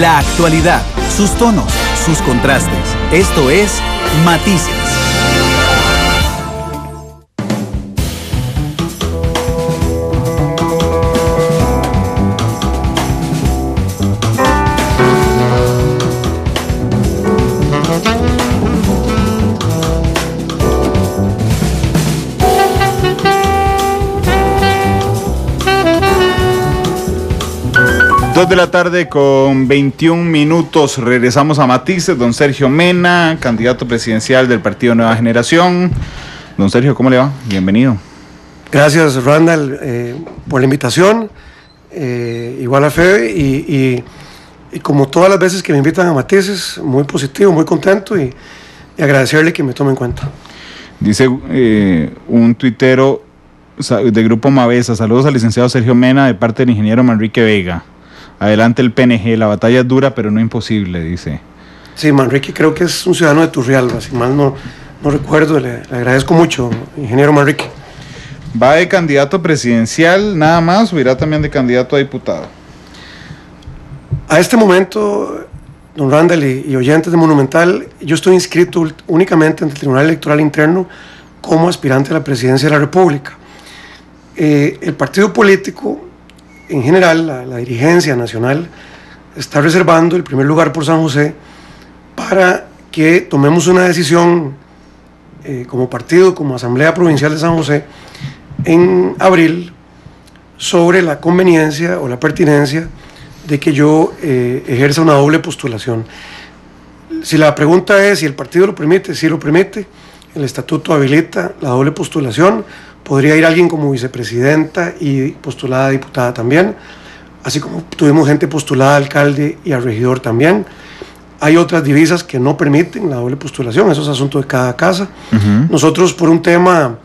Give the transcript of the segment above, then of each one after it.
La actualidad, sus tonos, sus contrastes. Esto es Matices. De la tarde con 21 minutos. Regresamos a Matices. Don Sergio Mena, candidato presidencial del Partido Nueva Generación. Don Sergio, ¿cómo le va? Bienvenido. Gracias, Randall, eh, por la invitación. Eh, igual a Febe. Y, como todas las veces que me invitan a Matices, muy positivo, muy contento y, agradecerle que me tome en cuenta. Dice eh, un tuitero de Grupo Mavesa. Saludos al licenciado Sergio Mena de parte del ingeniero Manrique Vega. Adelante el PNG, la batalla es dura pero no imposible, dice. Sí, Manrique creo que es un ciudadano de Turrialba, si mal no, no recuerdo, le, agradezco mucho, ingeniero Manrique. ¿Va de candidato presidencial nada más o irá también de candidato a diputado? A este momento, don Randall y, oyentes de Monumental, yo estoy inscrito únicamente en el Tribunal Electoral Interno como aspirante a la presidencia de la República. Eh, el partido político en general, la, dirigencia nacional está reservando el primer lugar por San José para que tomemos una decisión eh, como partido, como Asamblea Provincial de San José, en abril sobre la conveniencia o la pertinencia de que yo eh, ejerza una doble postulación. Si la pregunta es si el partido lo permite, si lo permite, el estatuto habilita la doble postulación Podría ir alguien como vicepresidenta y postulada diputada también, así como tuvimos gente postulada alcalde y a regidor también. Hay otras divisas que no permiten la doble postulación, eso es asunto de cada casa. Nosotros por un tema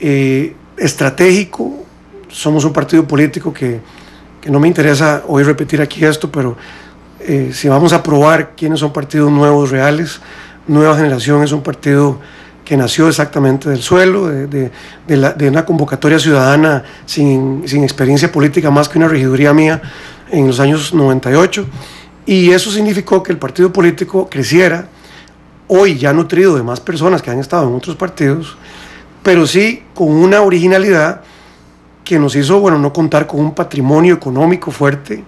eh, estratégico, somos un partido político que, que, no me interesa hoy repetir aquí esto, pero eh, si vamos a probar quiénes son partidos nuevos, reales, Nueva Generación es un partido que nació exactamente del suelo, de, una convocatoria ciudadana sin, experiencia política más que una regiduría mía en los años 98. Y eso significó que el partido político creciera, hoy ya nutrido de más personas que han estado en otros partidos, pero sí con una originalidad que nos hizo, bueno, no contar con un patrimonio económico fuerte.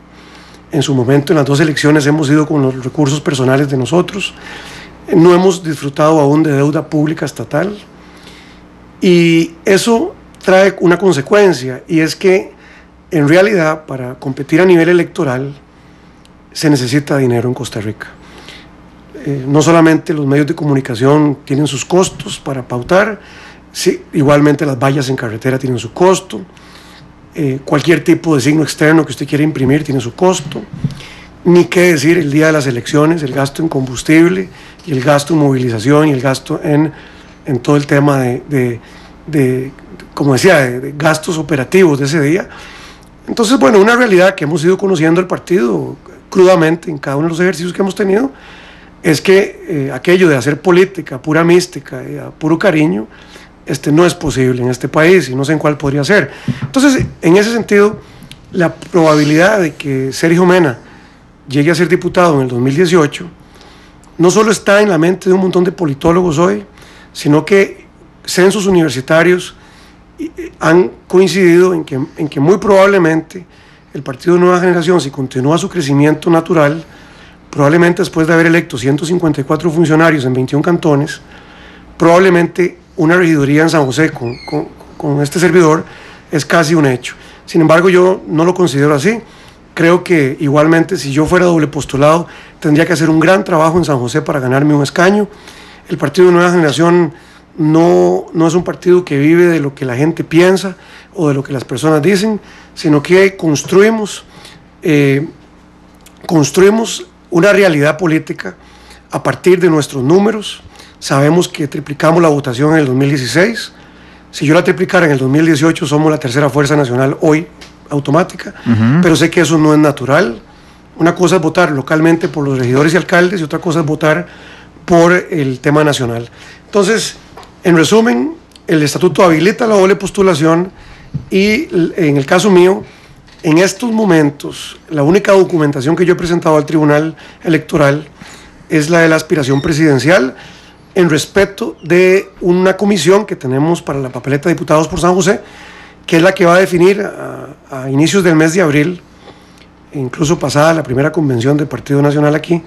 En su momento, en las dos elecciones, hemos ido con los recursos personales de nosotros no hemos disfrutado aún de deuda pública estatal y eso trae una consecuencia y es que en realidad para competir a nivel electoral se necesita dinero en Costa Rica. Eh, no solamente los medios de comunicación tienen sus costos para pautar, sí, igualmente las vallas en carretera tienen su costo, eh, cualquier tipo de signo externo que usted quiera imprimir tiene su costo, ni qué decir el día de las elecciones, el gasto en combustible, y el gasto en movilización y el gasto en, en todo el tema de, de, como decía, de, gastos operativos de ese día. Entonces, bueno, una realidad que hemos ido conociendo el partido crudamente en cada uno de los ejercicios que hemos tenido es que eh, aquello de hacer política pura mística y a puro cariño este, no es posible en este país y no sé en cuál podría ser. Entonces, en ese sentido, la probabilidad de que Sergio Mena llegue a ser diputado en el 2018 no solo está en la mente de un montón de politólogos hoy, sino que censos universitarios han coincidido en que, en que muy probablemente el Partido de Nueva Generación, si continúa su crecimiento natural, probablemente después de haber electo 154 funcionarios en 21 cantones, probablemente una regiduría en San José con, con este servidor es casi un hecho. Sin embargo, yo no lo considero así. Creo que igualmente si yo fuera doble postulado tendría que hacer un gran trabajo en San José para ganarme un escaño. El Partido de Nueva Generación no, no es un partido que vive de lo que la gente piensa o de lo que las personas dicen, sino que construimos, eh, construimos una realidad política a partir de nuestros números. Sabemos que triplicamos la votación en el 2016. Si yo la triplicara en el 2018, somos la tercera fuerza nacional hoy automática, pero sé que eso no es natural. Una cosa es votar localmente por los regidores y alcaldes y otra cosa es votar por el tema nacional. Entonces, en resumen, el estatuto habilita la doble postulación y en el caso mío, en estos momentos, la única documentación que yo he presentado al Tribunal Electoral es la de la aspiración presidencial en respeto de una comisión que tenemos para la papeleta de diputados por San José, que es la que va a definir a, inicios del mes de abril, incluso pasada la primera convención del Partido Nacional aquí,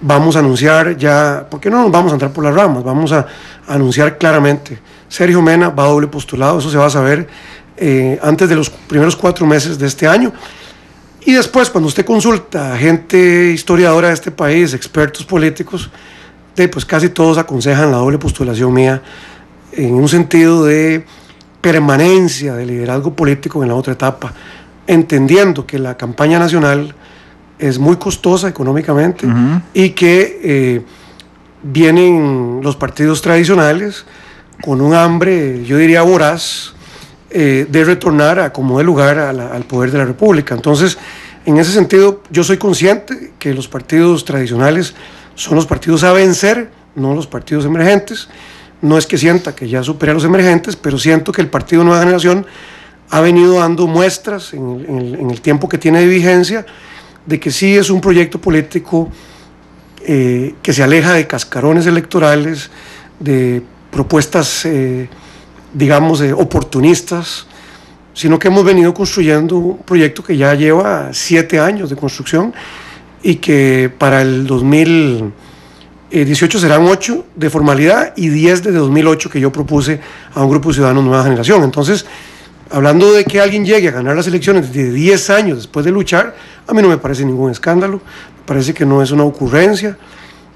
vamos a anunciar ya, porque no nos vamos a entrar por las ramas, vamos a, anunciar claramente, Sergio Mena va a doble postulado, eso se va a saber eh, antes de los primeros cuatro meses de este año. Y después, cuando usted consulta a gente historiadora de este país, expertos políticos, pues casi todos aconsejan la doble postulación mía en un sentido de permanencia de liderazgo político en la otra etapa, entendiendo que la campaña nacional es muy costosa económicamente y que eh, vienen los partidos tradicionales con un hambre, yo diría voraz, eh, de retornar a como de lugar al poder de la República. Entonces, en ese sentido, yo soy consciente que los partidos tradicionales son los partidos a vencer, no los partidos emergentes. No es que sienta que ya supere a los emergentes, pero siento que el Partido Nueva Generación ha venido dando muestras en el, tiempo que tiene de vigencia de que sí es un proyecto político eh, que se aleja de cascarones electorales, de propuestas, eh, digamos, oportunistas, sino que hemos venido construyendo un proyecto que ya lleva siete años de construcción y que para el 2018 serán 8 de formalidad y 10 desde 2008 que yo propuse a un grupo de ciudadanos nueva generación. Entonces, hablando de que alguien llegue a ganar las elecciones de 10 años después de luchar, a mí no me parece ningún escándalo, me parece que no es una ocurrencia.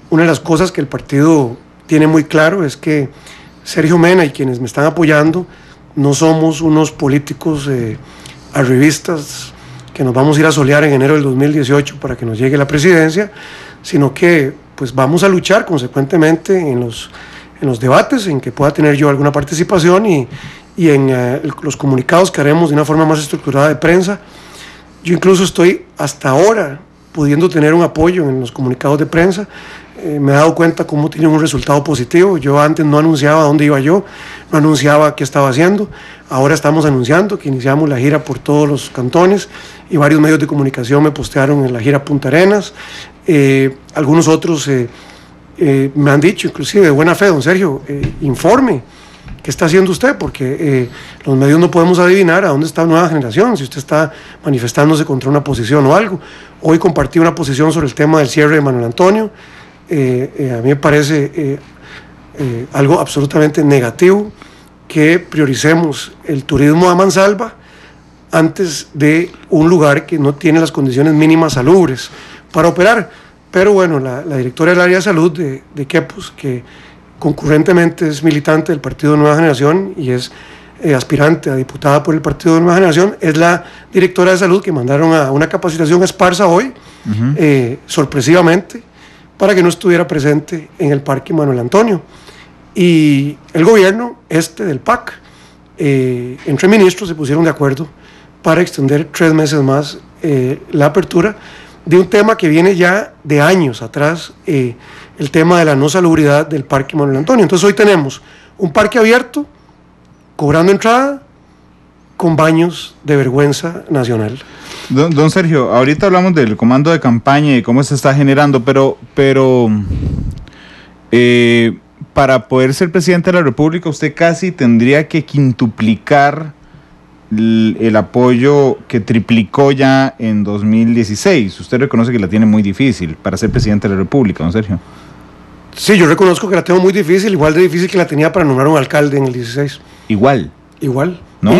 Una de las cosas que el partido tiene muy claro es que Sergio Mena y quienes me están apoyando no somos unos políticos eh, arribistas que nos vamos a ir a solear en enero del 2018 para que nos llegue la presidencia, sino que pues vamos a luchar consecuentemente en los, en los debates, en que pueda tener yo alguna participación y, y en eh, los comunicados que haremos de una forma más estructurada de prensa. Yo incluso estoy hasta ahora pudiendo tener un apoyo en los comunicados de prensa. Eh, me he dado cuenta cómo tiene un resultado positivo. Yo antes no anunciaba dónde iba yo, no anunciaba qué estaba haciendo. Ahora estamos anunciando que iniciamos la gira por todos los cantones y varios medios de comunicación me postearon en la gira Punta Arenas. Eh, algunos otros eh, me han dicho, inclusive de buena fe, don Sergio, informe ¿Qué está haciendo usted? Porque eh, los medios no podemos adivinar a dónde está nueva generación, si usted está manifestándose contra una posición o algo. Hoy compartí una posición sobre el tema del cierre de Manuel Antonio. Eh, eh, a mí me parece algo absolutamente negativo que prioricemos el turismo a mansalva antes de un lugar que no tiene las condiciones mínimas salubres para operar. Pero bueno, la, directora del área de salud de, de Quepos, que concurrentemente es militante del Partido de Nueva Generación y es eh, aspirante a diputada por el Partido de Nueva Generación, es la directora de salud que mandaron a una capacitación esparsa hoy, eh, sorpresivamente, para que no estuviera presente en el Parque Manuel Antonio. Y el gobierno este del PAC, eh, entre ministros, se pusieron de acuerdo para extender tres meses más la apertura de un tema que viene ya de años atrás el tema de la no salubridad del Parque Manuel Antonio. Entonces hoy tenemos un parque abierto, cobrando entrada, con baños de vergüenza nacional. Don, Sergio, ahorita hablamos del comando de campaña y cómo se está generando, pero, pero eh, para poder ser presidente de la República usted casi tendría que quintuplicar el, apoyo que triplicó ya en 2016. Usted reconoce que la tiene muy difícil para ser presidente de la República, don Sergio. Sí, yo reconozco que la tengo muy difícil, igual de difícil que la tenía para nombrar un alcalde en el 16. Igual. Igual. No,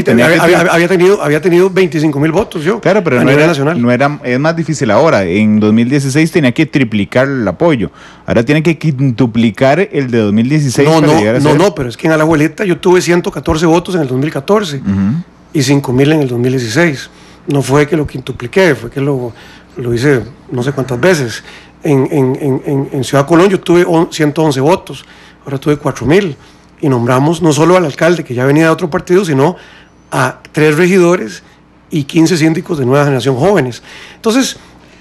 había, tenido, había tenido 25 mil votos yo. Claro, pero no era, nacional. no era, es más difícil ahora. En 2016 tenía que triplicar el apoyo. Ahora tiene que quintuplicar el de 2016 no, no, No, no, pero es que en Alajuelita yo tuve 114 votos en el 2014 y 5 mil en el 2016. No fue que lo quintupliqué, fue que lo, lo hice no sé cuántas veces en, Ciudad Colón yo tuve 111 votos, ahora tuve 4.000 y nombramos no solo al alcalde que ya venía de otro partido, sino a tres regidores y 15 síndicos de nueva generación jóvenes. Entonces,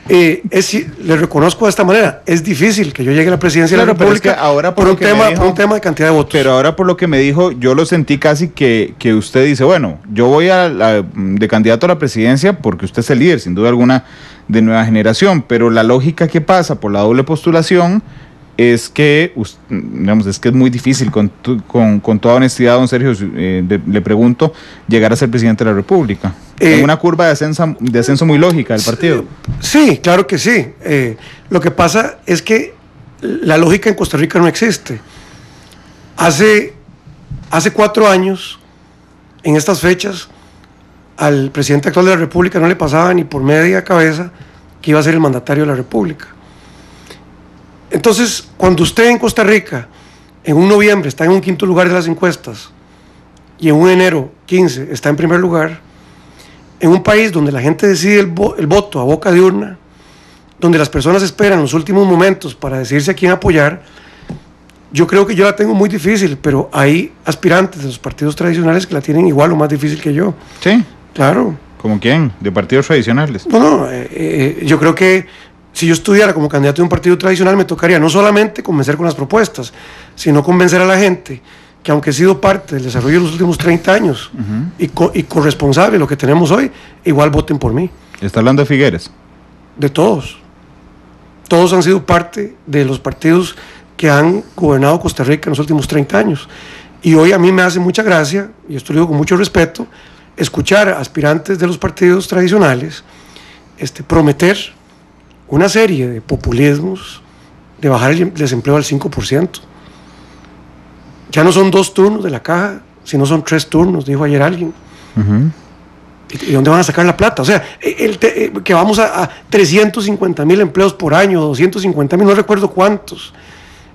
eh, es, le reconozco de esta manera, es difícil que yo llegue a la presidencia de la Claro, pero es República que ahora por un tema, dijo- por un tema de cantidad de votos. Pero ahora por lo que me dijo, yo lo sentí casi que, que usted dice, bueno, yo voy a la- de candidato a la presidencia porque usted es el líder, sin duda alguna, de nueva generación, pero la lógica que pasa por la doble postulación es que, digamos, es que es muy difícil, con, tu- con, con toda honestidad, don Sergio, eh, le, le pregunto, llegar a ser presidente de la República. Eh, en una curva de ascenso, de ascenso muy lógica del partido. Sí, claro que sí. Eh, lo que pasa es que la lógica en Costa Rica no existe. Hace, hace cuatro años, en estas fechas, al presidente actual de la República no le pasaba ni por media cabeza que iba a ser el mandatario de la República. Entonces, cuando usted en Costa Rica, en un noviembre, está en un quinto lugar de las encuestas y en un enero 15 está en primer lugar, en un país donde la gente decide el, vo- el voto a boca de urna, donde las personas esperan los últimos momentos para decidirse a quién apoyar, yo creo que yo la tengo muy difícil, pero hay aspirantes de los partidos tradicionales que la tienen igual o más difícil que yo. Sí, Claro. como quién, de partidos tradicionales. No, no, eh, eh, yo creo que si yo estudiara como candidato de un partido tradicional, me tocaría no solamente convencer con las propuestas, sino convencer a la gente que aunque he sido parte del desarrollo de los últimos 30 años y, co- y corresponsable de lo que tenemos hoy, igual voten por mí. Está hablando de Figueres. de todos. Todos han sido parte de los partidos que han gobernado Costa Rica en los últimos 30 años. Y hoy a mí me hace mucha gracia, y esto lo digo con mucho respeto, escuchar a aspirantes de los partidos tradicionales este, prometer una serie de populismos de bajar el desempleo al 5%. Ya no son dos turnos de la caja, sino son tres turnos, dijo ayer alguien. ¿Y dónde van a sacar la plata? O sea, el te- eh, que vamos a, a 350 mil empleos por año, 250 mil, no recuerdo cuántos.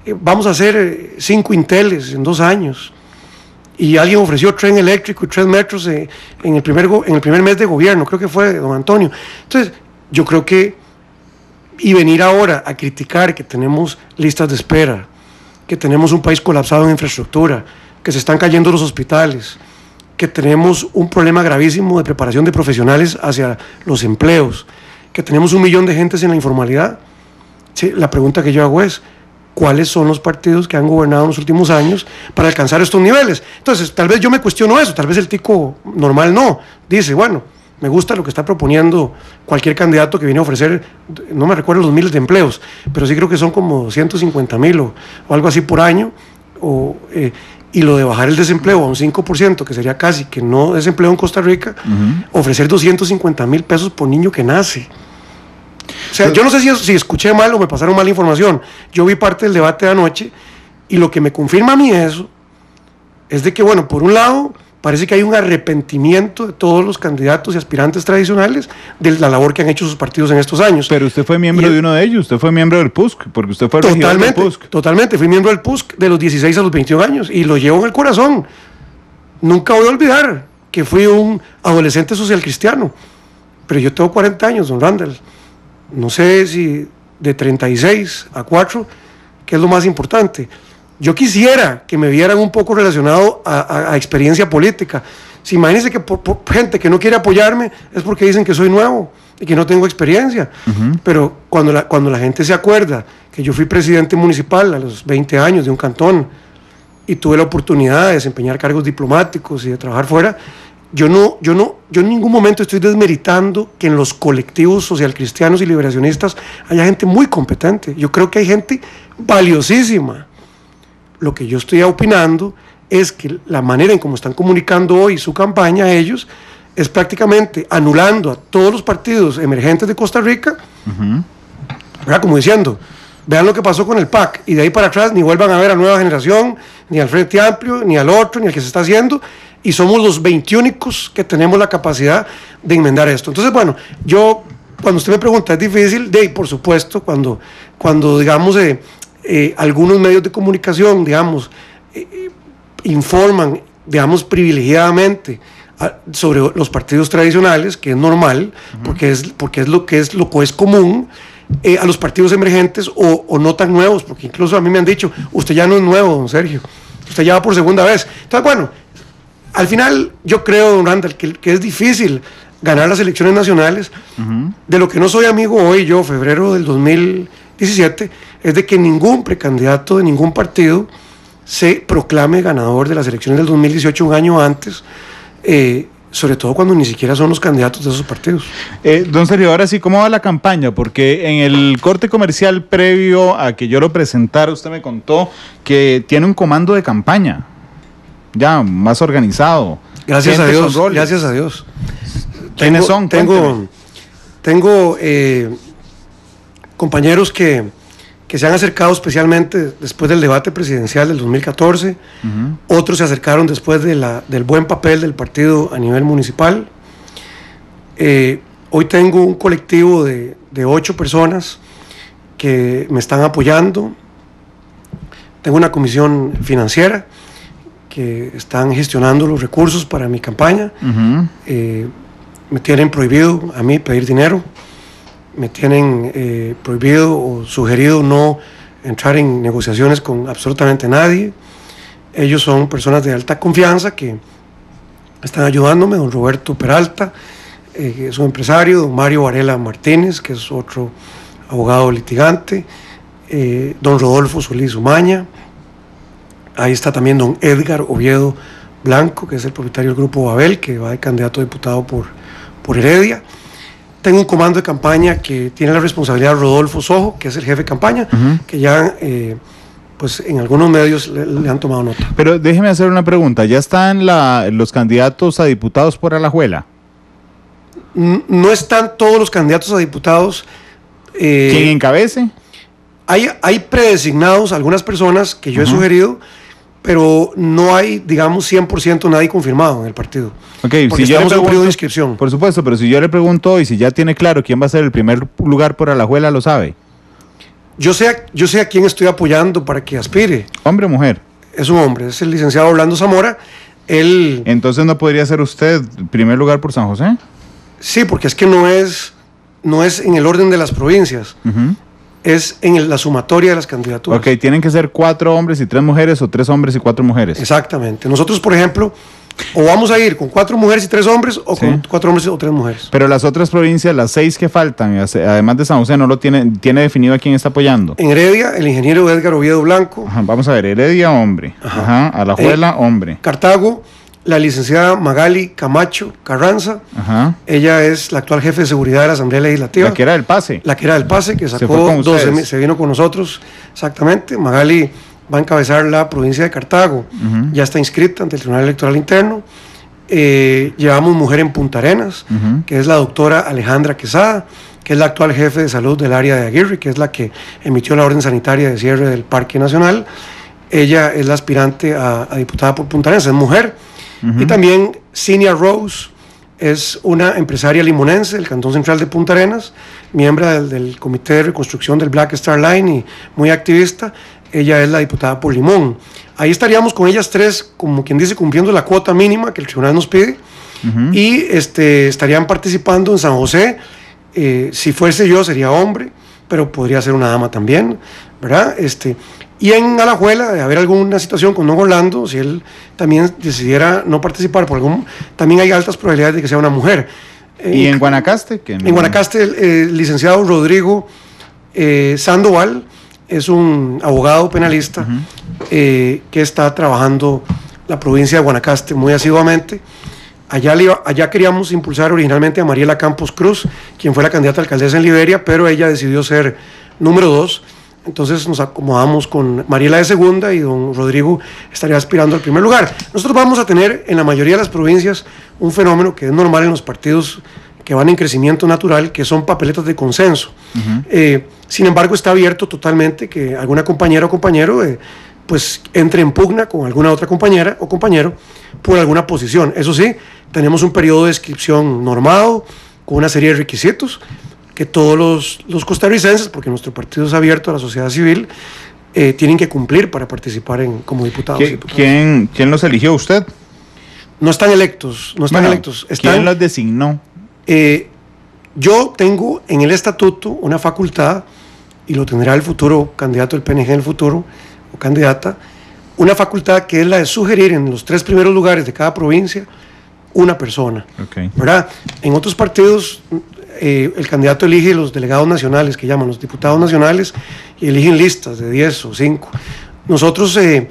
Eh, Vamos a hacer eh, cinco Inteles en dos años. Y alguien ofreció tren eléctrico y tres metros en, el primer en el primer mes de gobierno, creo que fue don Antonio. Entonces, yo creo que, y venir ahora a criticar que tenemos listas de espera, que tenemos un país colapsado en infraestructura, que se están cayendo los hospitales, que tenemos un problema gravísimo de preparación de profesionales hacia los empleos, que tenemos un millón de gentes en la informalidad. La pregunta que yo hago es, ¿cuáles son los partidos que han gobernado en los últimos años para alcanzar estos niveles? Entonces, tal vez yo me cuestiono eso, tal vez el tico normal no. Dice, bueno, me gusta lo que está proponiendo cualquier candidato que viene a ofrecer, no me recuerdo los miles de empleos, pero sí creo que son como 150 mil o, o algo así por año. O, eh, y lo de bajar el desempleo a un 5%, que sería casi que no desempleo en Costa Rica, ofrecer 250 mil pesos por niño que nace. O sea, yo no sé si, si escuché mal o me pasaron mala información. Yo vi parte del debate de anoche y lo que me confirma a mí eso es de que, bueno, por un lado, parece que hay un arrepentimiento de todos los candidatos y aspirantes tradicionales de la labor que han hecho sus partidos en estos años. Pero usted fue miembro Y- de uno de ellos, usted fue miembro del PUSC, porque usted fue regidor del Totalmente, PUSC. totalmente. Fui miembro del PUSC de los 16 a los 21 años y lo llevo en el corazón. Nunca voy a olvidar que fui un adolescente social cristiano. Pero yo tengo 40 años, don Randall. No sé si de 36 a 4, que es lo más importante. Yo quisiera que me vieran un poco relacionado a, a- a experiencia política. Si imagínense que por, por gente que no quiere apoyarme es porque dicen que soy nuevo y que no tengo experiencia. Pero cuando la, cuando la gente se acuerda que yo fui presidente municipal a los 20 años de un cantón y tuve la oportunidad de desempeñar cargos diplomáticos y de trabajar fuera, yo no, yo no, yo en ningún momento estoy desmeritando que en los colectivos socialcristianos y liberacionistas haya gente muy competente. Yo creo que hay gente valiosísima. Lo que yo estoy opinando es que la manera en cómo están comunicando hoy su campaña a ellos es prácticamente anulando a todos los partidos emergentes de Costa Rica, ¿verdad? como diciendo, vean lo que pasó con el PAC y de ahí para atrás ni vuelvan a ver a Nueva Generación, ni al Frente Amplio, ni al otro, ni al que se está haciendo, y somos los 21 que tenemos la capacidad de enmendar esto. Entonces, bueno, yo, cuando usted me pregunta, ¿es difícil? De, por supuesto, cuando, cuando digamos, eh, eh, algunos medios de comunicación, digamos, eh, eh, informan, digamos, privilegiadamente a- sobre los partidos tradicionales, que es normal, porque, es, porque es lo que es lo que es común, eh, a los partidos emergentes o, o no tan nuevos, porque incluso a mí me han dicho, usted ya no es nuevo, don Sergio, usted ya va por segunda vez. Entonces, bueno, al final yo creo, don Randall, que, que es difícil ganar las elecciones nacionales. De lo que no soy amigo hoy, yo, febrero del 2017, es de que ningún precandidato de ningún partido se proclame ganador de las elecciones del 2018 un año antes. Eh, sobre todo cuando ni siquiera son los candidatos de esos partidos. Eh, don Sergio, ahora sí, ¿cómo va la campaña? Porque en el corte comercial previo a que yo lo presentara, usted me contó que tiene un comando de campaña, ya más organizado. Gracias a Dios, gracias a Dios. ¿Quiénes son? Tengo, tengo eh, compañeros que que se han acercado especialmente después del debate presidencial del 2014, otros se acercaron después de la, del buen papel del partido a nivel municipal. Eh, hoy tengo un colectivo de, de, ocho personas que me están apoyando. Tengo una comisión financiera que están gestionando los recursos para mi campaña. Eh, me tienen prohibido a mí pedir dinero me tienen eh, prohibido o sugerido no entrar en negociaciones con absolutamente nadie. Ellos son personas de alta confianza que están ayudándome, don Roberto Peralta, eh, es un empresario, don Mario Varela Martínez, que es otro abogado litigante, eh, don Rodolfo Solís Umaña, ahí está también don Edgar Oviedo Blanco, que es el propietario del grupo Babel, que va de candidato a diputado por, por Heredia. Tengo un comando de campaña que tiene la responsabilidad de Rodolfo Sojo, que es el jefe de campaña, que ya eh, pues en algunos medios le, han tomado nota. Pero déjeme hacer una pregunta, ¿ya están los candidatos a diputados por Alajuela? No están todos los candidatos a diputados. Eh, ¿Quién encabece? Hay, hay predesignados algunas personas que yo he sugerido pero no hay, digamos, 100% nadie confirmado en el partido. Ok, si yo le pregunto, de inscripción. Por supuesto, pero si yo le pregunto y si ya tiene claro quién va a ser el primer lugar por Alajuela, ¿lo sabe? Yo sé, a, yo sé a quién estoy apoyando para que aspire. ¿Hombre o mujer? Es un hombre, es el licenciado Orlando Zamora. Él... Entonces no podría ser usted primer lugar por San José? Sí, porque es que no es, no es en el orden de las provincias es en la sumatoria de las candidaturas. Ok, tienen que ser cuatro hombres y tres mujeres o tres hombres y cuatro mujeres. Exactamente. Nosotros, por ejemplo, o vamos a ir con cuatro mujeres y tres hombres o con cuatro hombres o tres mujeres. Pero las otras provincias, las seis que faltan, además de San José, no lo tiene, tiene definido a quién está apoyando. En Heredia, el ingeniero Edgar Oviedo Blanco. vamos a ver, Heredia, hombre. Ajá. Alajuela, eh, hombre. Cartago, la licenciada Magali Camacho Carranza. Ella es la actual jefe de seguridad de la Asamblea Legislativa. La que era del PASE. La que era del PASE, que sacó se 12, se vino con nosotros, exactamente. Magali va a encabezar la provincia de Cartago. Ya está inscrita ante el Tribunal Electoral Interno. Eh, llevamos mujer en Punta Arenas, que es la doctora Alejandra Quesada, que es la actual jefe de salud del área de Aguirre, que es la que emitió la orden sanitaria de cierre del Parque Nacional. Ella es la aspirante a, a diputada por Punta Arenas, es mujer y también Cinia Rose es una empresaria limonense del Cantón Central de Punta Arenas, miembro del, Comité de Reconstrucción del Black Star Line y muy activista. Ella es la diputada por Limón. Ahí estaríamos con ellas tres, como quien dice, cumpliendo la cuota mínima que el tribunal nos pide. Y este, estarían participando en San José. Eh, si fuese yo, sería hombre, pero podría ser una dama también, ¿verdad? Este, y en Alajuela, de haber alguna situación con Don Orlando, si él también decidiera no participar, por algún, también hay altas probabilidades de que sea una mujer. ¿Y en Guanacaste? En Guanacaste, el, licenciado Rodrigo eh, Sandoval es un abogado penalista eh, que está trabajando la provincia de Guanacaste muy asiduamente. Allá, allá queríamos impulsar originalmente a Mariela Campos Cruz, quien fue la candidata a alcaldesa en Liberia, pero ella decidió ser número dos entonces nos acomodamos con Mariela de segunda y don Rodrigo estaría aspirando al primer lugar. Nosotros vamos a tener en la mayoría de las provincias un fenómeno que es normal en los partidos que van en crecimiento natural, que son papeletas de consenso. Eh, sin embargo, está abierto totalmente que alguna compañera o compañero eh, pues entre en pugna con alguna otra compañera o compañero por alguna posición. Eso sí, tenemos un periodo de inscripción normado con una serie de requisitos que todos los, los, costarricenses, porque nuestro partido es abierto a la sociedad civil, eh, tienen que cumplir para participar en, como diputados. ¿Quién, ¿Quién los eligió usted? No están electos, no están electos. ¿Quién los designó? Eh, yo tengo en el estatuto una facultad, y lo tendrá el futuro candidato del PNG en el futuro, o candidata, una facultad que es la de sugerir en los tres primeros lugares de cada provincia una persona. ¿verdad? En otros partidos eh, el candidato elige los delegados nacionales, que llaman los diputados nacionales, y eligen listas de 10 o 5. Nosotros, eh,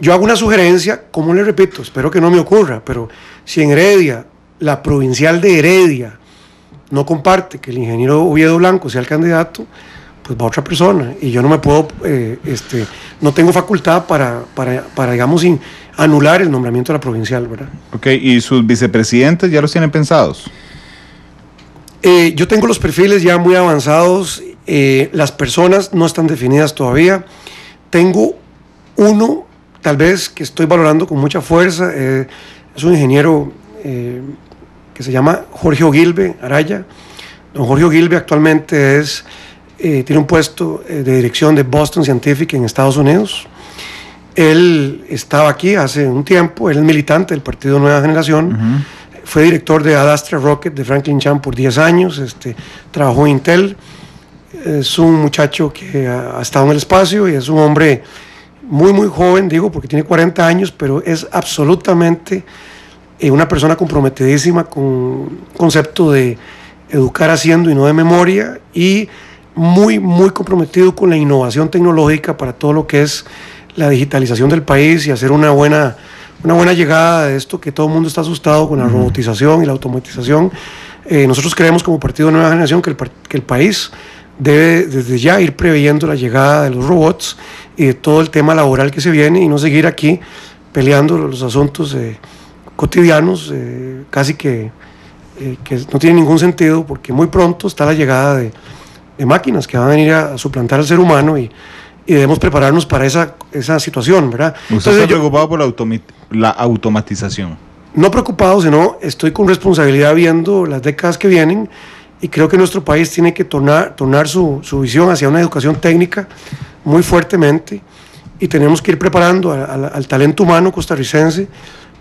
yo hago una sugerencia, como le repito, espero que no me ocurra, pero si en Heredia, la provincial de Heredia, no comparte que el ingeniero Oviedo Blanco sea el candidato, pues va otra persona. Y yo no me puedo, eh, este, no tengo facultad para, para, para digamos, anular el nombramiento de la provincial, ¿verdad? Ok, ¿y sus vicepresidentes ya los tienen pensados? Eh, yo tengo los perfiles ya muy avanzados, eh, las personas no están definidas todavía. Tengo uno, tal vez, que estoy valorando con mucha fuerza, eh, es un ingeniero eh, que se llama Jorge Ogilve Araya. Don Jorge Ogilve actualmente es, eh, tiene un puesto eh, de dirección de Boston Scientific en Estados Unidos. Él estaba aquí hace un tiempo, él es militante del Partido Nueva Generación. Fue director de Adastra Rocket de Franklin Chan por 10 años, este, trabajó en Intel. Es un muchacho que ha, ha estado en el espacio y es un hombre muy, muy joven, digo, porque tiene 40 años, pero es absolutamente eh, una persona comprometidísima con concepto de educar haciendo y no de memoria y muy, muy comprometido con la innovación tecnológica para todo lo que es la digitalización del país y hacer una buena, una buena llegada de esto que todo el mundo está asustado con la robotización y la automatización. Eh, nosotros creemos como Partido de Nueva Generación que el, par- que el país debe desde ya ir previendo la llegada de los robots y de todo el tema laboral que se viene y no seguir aquí peleando los asuntos eh, cotidianos, eh, casi que, eh, que no tiene ningún sentido porque muy pronto está la llegada de, de máquinas que van a venir a, suplantar al ser humano y, y debemos prepararnos para esa, esa situación, ¿verdad? ¿Usted Entonces, está yo- preocupado por la, la automatización? no preocupado, sino estoy con responsabilidad viendo las décadas que vienen y creo que nuestro país tiene que tornar, tornar su, su visión hacia una educación técnica muy fuertemente y tenemos que ir preparando a- a- al talento humano costarricense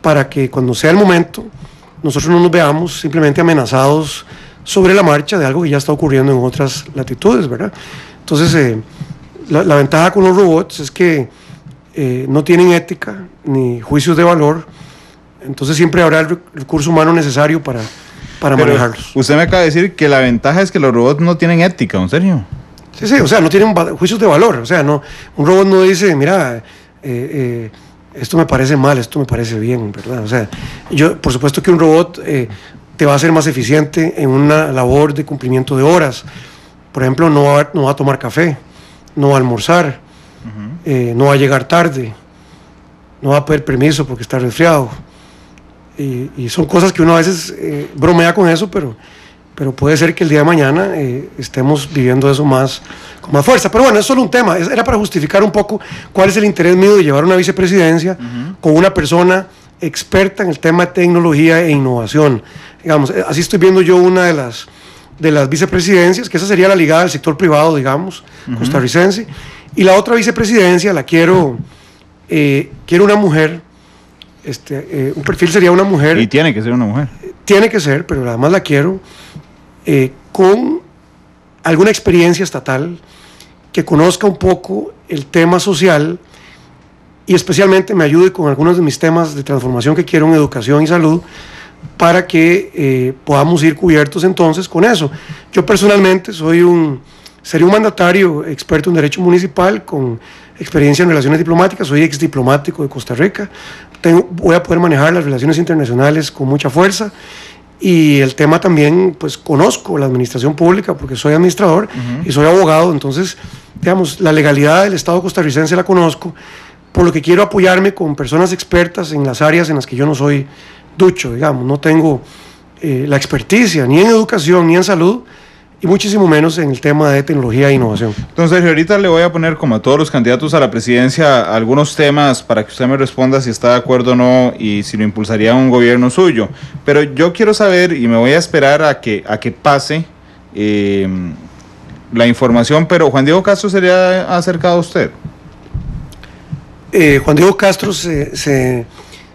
para que cuando sea el momento nosotros no nos veamos simplemente amenazados sobre la marcha de algo que ya está ocurriendo en otras latitudes, ¿verdad? Entonces, eh, la, la ventaja con los robots es que eh, no tienen ética ni juicios de valor, entonces siempre habrá el rec- recurso humano necesario para, para Pero manejarlos. usted me acaba de decir que la ventaja es que los robots no tienen ética, ¿en serio? Sí, sí, o sea, no tienen juicios de valor. O sea, no, un robot no dice, mira, eh, eh, esto me parece mal, esto me parece bien, ¿verdad? O sea, yo, por supuesto que un robot eh, te va a ser más eficiente en una labor de cumplimiento de horas. Por ejemplo, no va, no va a tomar café, no va a almorzar, eh, no va a llegar tarde, no va a pedir permiso porque está resfriado. Y, y son cosas que uno a veces eh, bromea con eso, pero, pero puede ser que el día de mañana eh, estemos viviendo eso más con más fuerza. Pero bueno, es solo un tema, era para justificar un poco cuál es el interés mío de llevar una vicepresidencia con una persona experta en el tema de tecnología e innovación. Digamos, así estoy viendo yo una de las, de las vicepresidencias, que esa sería la ligada al sector privado, digamos, costarricense. Y la otra vicepresidencia la quiero, eh, quiero una mujer, este, eh, un perfil sería una mujer Y tiene que ser una mujer. tiene que ser, pero además la quiero, eh, con alguna experiencia estatal que conozca un poco el tema social y especialmente me ayude con algunos de mis temas de transformación que quiero en educación y salud para que eh, podamos ir cubiertos entonces con eso. Yo personalmente soy un, sería un mandatario experto en derecho municipal con experiencia en relaciones diplomáticas, soy ex diplomático de Costa Rica, Tengo- voy a poder manejar las relaciones internacionales con mucha fuerza y el tema también, pues conozco la administración pública porque soy administrador y soy abogado, entonces, digamos, la legalidad del Estado costarricense la conozco, por lo que quiero apoyarme con personas expertas en las áreas en las que yo no soy ducho, digamos, no tengo eh, la experticia ni en educación ni en salud y muchísimo menos en el tema de tecnología e innovación. Entonces, ahorita le voy a poner, como a todos los candidatos a la presidencia, algunos temas para que usted me responda si está de acuerdo o no y si lo impulsaría un gobierno suyo. Pero yo quiero saber y me voy a esperar a que, a que pase eh, la información. Pero Juan Diego Castro sería acercado a usted. Eh, Juan Diego Castro se, se-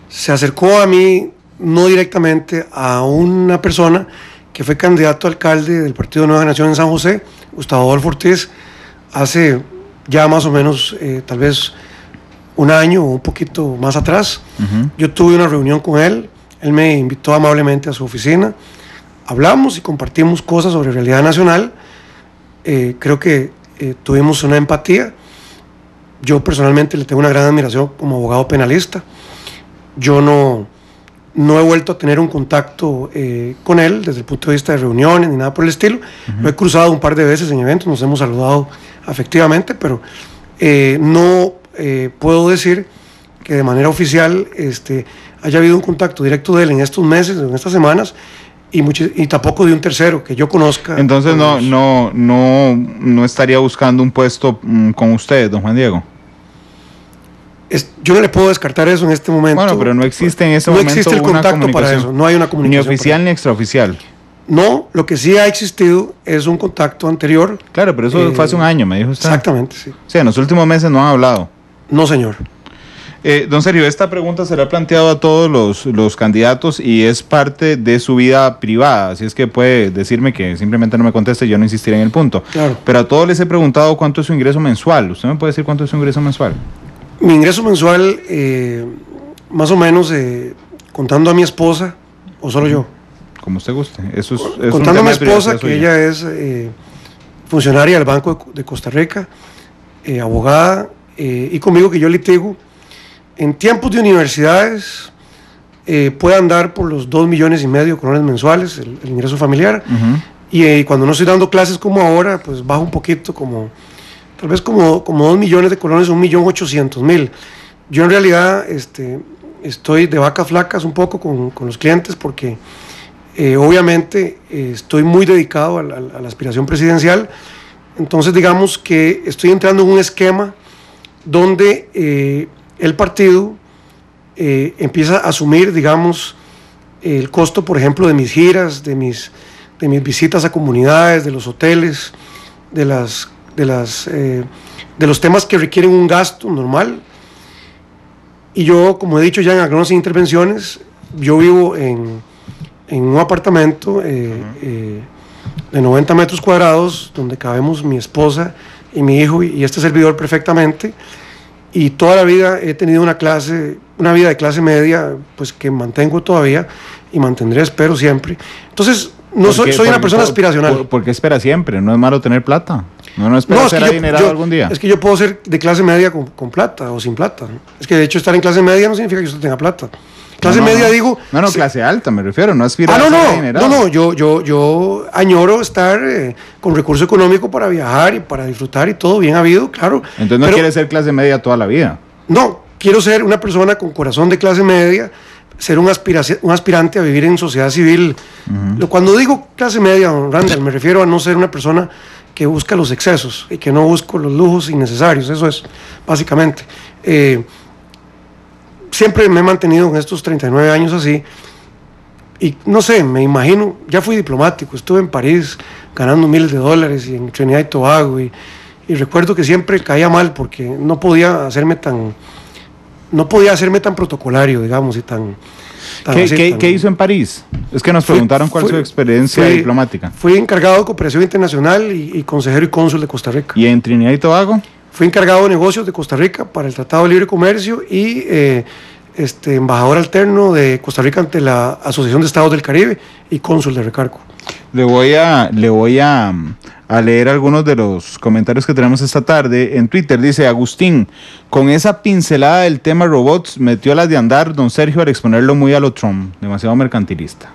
se acercó a mí, no directamente, a una persona que fue candidato a alcalde del Partido Nueva Nación en San José, Gustavo Adolfo Ortiz, hace ya más o menos, eh, tal vez un año o un poquito más atrás. Yo tuve una reunión con él, Él me invitó amablemente a su oficina, hablamos y compartimos cosas sobre realidad nacional. Eh, creo que eh, tuvimos una empatía. Yo personalmente le tengo una gran admiración como abogado penalista. Yo no, no he vuelto a tener un contacto eh, con él desde el punto de vista de reuniones ni nada por el estilo. Lo he cruzado un par de veces en eventos, nos hemos saludado afectivamente, pero no puedo decir que de manera oficial este, haya habido un contacto directo de él en estos meses, en estas semanas, y, y tampoco de un tercero que yo conozca. Entonces no, no, no, no estaría buscando un puesto mm, con usted, don Juan Diego. Yo no le puedo descartar eso en este momento. Bueno, pero no existe en ese no momento. No existe el contacto para eso, no hay una comunicación. Ni oficial ni extraoficial. No, lo que sí ha existido es un contacto anterior. Claro, pero eso fue hace un eh, año, me dijo usted. Exactamente, sí. Sí, en los últimos meses no han hablado. No, señor. Eh, don Sergio, esta pregunta se la ha planteado a todos los, candidatos y es parte de su vida privada, así es que puede decirme que simplemente no me conteste, yo no insistiré en el punto. Claro. Pero a todos les he preguntado cuánto es su ingreso mensual. ¿Usted me puede decir cuánto es su ingreso mensual? Mi ingreso mensual, eh, más o menos, eh, contando a mi esposa, o solo yo. Como usted guste. Eso contando a mi esposa, que ella es funcionaria del Banco de Costa Rica, abogada, y conmigo que yo litigo en tiempos de universidades eh, puede andar por los 2 millones y medio de colones mensuales, el, ingreso familiar. Y eh, cuando no estoy dando clases como ahora, pues baja un poquito, como tal vez como, como 2 millones de colones, 1 millón 800 mil. Yo en realidad este, estoy de vacas flacas un poco con, con los clientes porque eh, obviamente estoy muy dedicado a la, aspiración presidencial. Entonces digamos que estoy entrando en un esquema donde el partido eh, empieza a asumir, digamos, el costo, por ejemplo, de mis giras, de mis, de mis visitas a comunidades, de los hoteles, de, las, de, las, eh, de los temas que requieren un gasto normal. Y yo, como he dicho ya en algunas intervenciones, yo vivo en, un apartamento eh, de 90 metros cuadrados donde cabemos mi esposa y mi hijo y este servidor perfectamente y toda la vida he tenido una clase, una vida de clase media, pues que mantengo todavía y mantendré, espero siempre. Entonces, no soy, soy una persona aspiracional. ¿Por qué espera siempre? No es malo tener plata. No, no espera ser adinerado algún día. Es que yo puedo ser de clase media con, con plata o sin plata. Es que de hecho estar en clase media no significa que usted tenga plata. Clase media, digo. No, no, clase alta, me refiero, no aspirar ah, no, no, no, no, yo, yo, yo añoro estar eh, con recurso económico para viajar y para disfrutar y todo bien habido, claro. Entonces no quiere ser clase media toda la vida. No, quiero ser una persona con corazón de clase media, ser un, un aspirante a vivir en sociedad civil. Cuando digo clase media, don Randall, me refiero a no ser una persona que busca los excesos y que no busco los lujos innecesarios, eso es básicamente. Eh, siempre me he mantenido en estos 39 años así. Y no sé, me imagino, ya fui diplomático, estuve en París ganando miles de dólares y en Trinidad y Tobago. Y, recuerdo que siempre caía mal porque no podía hacerme tan, no podía hacerme tan protocolario, digamos, y tan... ¿Qué, hizo en París? Es que nos preguntaron cuál fue su experiencia diplomática. Fui encargado de cooperación internacional y, y consejero y cónsul de Costa Rica. ¿Y en Trinidad y Tobago? Fui encargado de negocios de Costa Rica para el Tratado de Libre Comercio y eh, este, embajador alterno de Costa Rica ante la Asociación de Estados del Caribe y cónsul de Recargo. Le voy a, le voy a, a, leer algunos de los comentarios que tenemos esta tarde. En Twitter dice Agustín, con esa pincelada del tema robots metió las de andar don Sergio al exponerlo muy a lo Trump, demasiado mercantilista.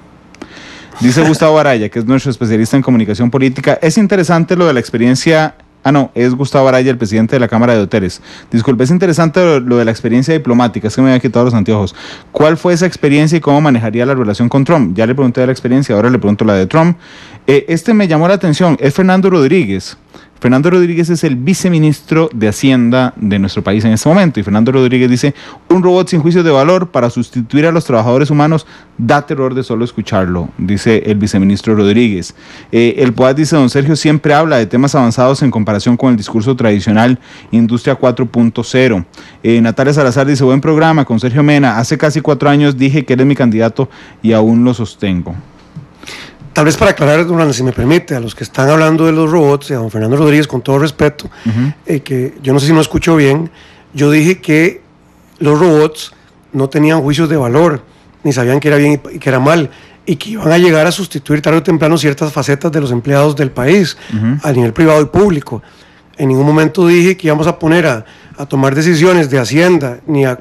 Dice Gustavo Araya, que es nuestro especialista en comunicación política, es interesante lo de la experiencia Ah, no, es Gustavo Araya, el presidente de la Cámara de Hoteles. Disculpe, es interesante lo, de la experiencia diplomática, es que me había quitado los anteojos. ¿Cuál fue esa experiencia y cómo manejaría la relación con Trump? Ya le pregunté de la experiencia, ahora le pregunto la de Trump. Eh, este me llamó la atención, es Fernando Rodríguez. Fernando Rodríguez es el viceministro de Hacienda de nuestro país en este momento. Y Fernando Rodríguez dice, un robot sin juicio de valor para sustituir a los trabajadores humanos da terror de solo escucharlo, dice el viceministro Rodríguez. Eh, el POAD dice, don Sergio siempre habla de temas avanzados en comparación con el discurso tradicional Industria 4.0. Eh, Natalia Salazar dice, buen programa con Sergio Mena. Hace casi cuatro años dije que él es mi candidato y aún lo sostengo. Tal vez para aclarar, Durán, si me permite, a los que están hablando de los robots, a don Fernando Rodríguez, con todo respeto, eh, que yo no sé si no escucho bien, yo dije que los robots no tenían juicios de valor. ni sabían que era bien y que era mal, y que iban a llegar a sustituir tarde o temprano ciertas facetas de los empleados del país, a nivel privado y público. En ningún momento dije que íbamos a poner a, a tomar decisiones de Hacienda ni a,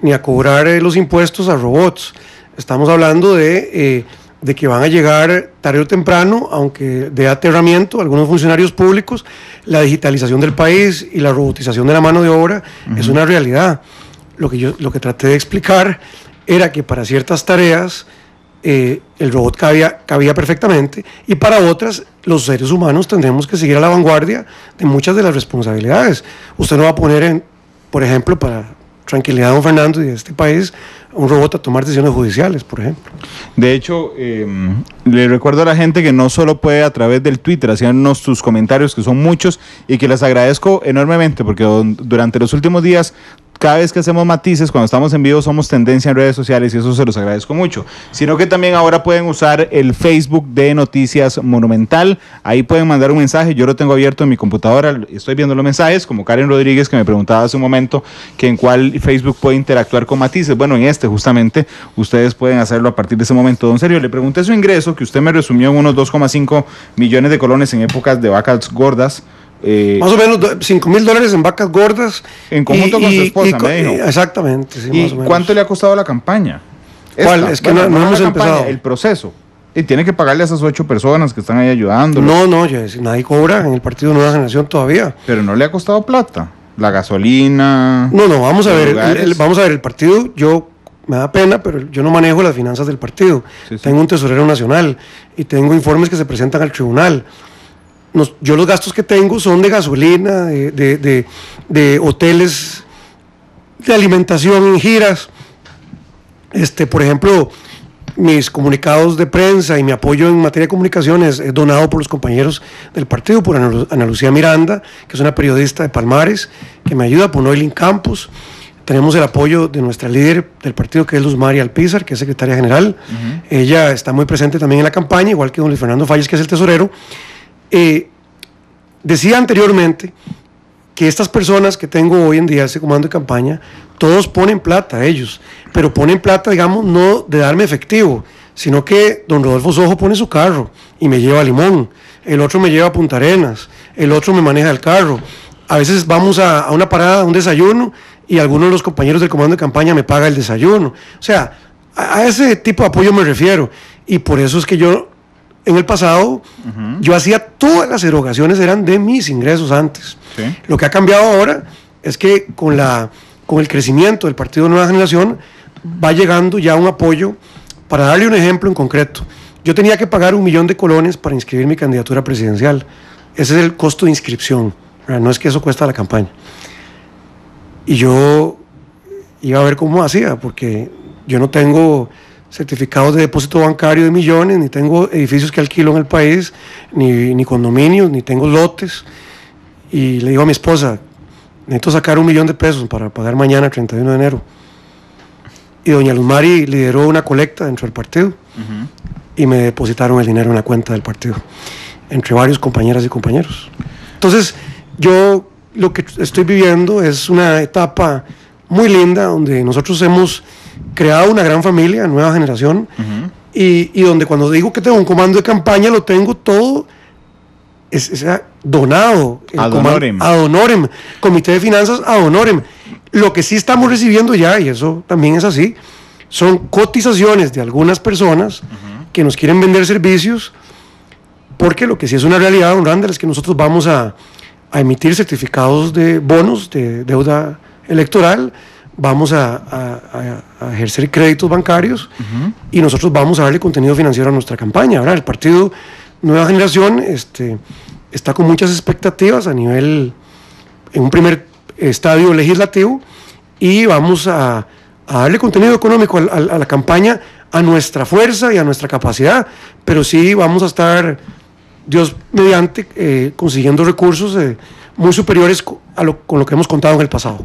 ni a cobrar eh, los impuestos a robots. Estamos hablando de, eh, de, que van a llegar tarde o temprano, aunque de aterramiento, algunos funcionarios públicos, la digitalización del país y la robotización de la mano de obra es una realidad. Lo que yo lo que traté de explicar era que para ciertas tareas eh, el robot cabía, cabía perfectamente y para otras los seres humanos tendremos que seguir a la vanguardia de muchas de las responsabilidades. Usted no va a poner, en, por ejemplo, para tranquilidad de don Fernando y de este país, un robot a tomar decisiones judiciales, por ejemplo. De hecho, em, le recuerdo a la gente que no solo puede a través del Twitter hacernos sus comentarios, que son muchos, y que les agradezco enormemente, porque durante los últimos días cada vez que hacemos matices, cuando estamos en vivo, somos tendencia en redes sociales y eso se los agradezco mucho. Sino que también ahora pueden usar el Facebook de Noticias Monumental. Ahí pueden mandar un mensaje. Yo lo tengo abierto en mi computadora. Estoy viendo los mensajes, como Karen Rodríguez, que me preguntaba hace un momento que en cuál Facebook puede interactuar con matices. Bueno, en este justamente ustedes pueden hacerlo a partir de ese momento. Don Sergio, le pregunté su ingreso, que usted me resumió en unos 2,5 millones de colones en épocas de vacas gordas. Eh, más o menos 5 mil dólares en vacas gordas. En conjunto con su esposa, me dijo. Exactamente. ¿Y cuánto le ha costado la campaña? ¿Cuál? es que no, hemos empezado. El proceso. Y tiene que pagarle a esas ocho personas que están ahí ayudando. No, no, ya, nadie cobra en el Partido Nueva Generación todavía. Pero no le ha costado plata. La gasolina. No, no, vamos a ver. El, vamos a ver, el partido, yo me da pena, pero yo no manejo las finanzas del partido. Tengo un tesorero nacional y tengo informes que se presentan al tribunal yo los gastos que tengo son de gasolina, de, hoteles, de alimentación en giras. Este, por ejemplo, mis comunicados de prensa y mi apoyo en materia de comunicaciones es donado por los compañeros del partido, por Ana Lucía Miranda, que es una periodista de Palmares, que me ayuda, por Noelin Campos. Tenemos el apoyo de nuestra líder del partido, que es Luz María Alpizar, que es secretaria general. Ella está muy presente también en la campaña, igual que don Luis Fernando Falles, que es el tesorero. Eh, decía anteriormente que estas personas que tengo hoy en día, ese comando de campaña, todos ponen plata, ellos, pero ponen plata, digamos, no de darme efectivo, sino que don Rodolfo Sojo pone su carro y me lleva a Limón, el otro me lleva a Punta Arenas, el otro me maneja el carro. A veces vamos a, a una parada, a un desayuno, y algunos de los compañeros del comando de campaña me paga el desayuno. O sea, a ese tipo de apoyo me refiero. Y por eso es que yo en el pasado yo hacía todas las erogaciones, eran de mis ingresos antes. Lo que ha cambiado ahora es que con, la, con el crecimiento del Partido Nueva Generación va llegando ya un apoyo. Para darle un ejemplo en concreto, yo tenía que pagar un millón de colones para inscribir mi candidatura presidencial. Ese es el costo de inscripción. No es que eso cuesta la campaña. Y yo iba a ver cómo hacía, porque yo no tengo certificados de depósito bancario de millones, ni tengo edificios que alquilo en el país, ni, ni condominios, ni tengo lotes. Y le digo a mi esposa, necesito sacar un millón de pesos para pagar mañana, 31 de enero. Y doña Luzmari lideró una colecta dentro del partido y me depositaron el dinero en la cuenta del partido, entre varios compañeras y compañeros. Entonces, yo lo que estoy viviendo es una etapa muy linda donde nosotros hemos creado una gran familia, nueva generación, y, donde cuando digo que tengo un comando de campaña, lo tengo todo es, donado. Ad honorem. Ad honorem. Comité de Finanzas ad honorem. Lo que sí estamos recibiendo ya, y eso también es así, son cotizaciones de algunas personas que nos quieren vender servicios, porque lo que sí es una realidad, don Randall, es que nosotros vamos a, a emitir certificados de bonos de deuda electoral vamos a, ejercer créditos bancarios y nosotros vamos a darle contenido financiero a nuestra campaña. Ahora, el partido Nueva Generación este, está con muchas expectativas a nivel, en un primer estadio legislativo, y vamos a, darle contenido económico a, la campaña a nuestra fuerza y a nuestra capacidad, pero sí vamos a estar, Dios mediante, eh, consiguiendo recursos. Muy superiores a lo, con lo que hemos contado en el pasado.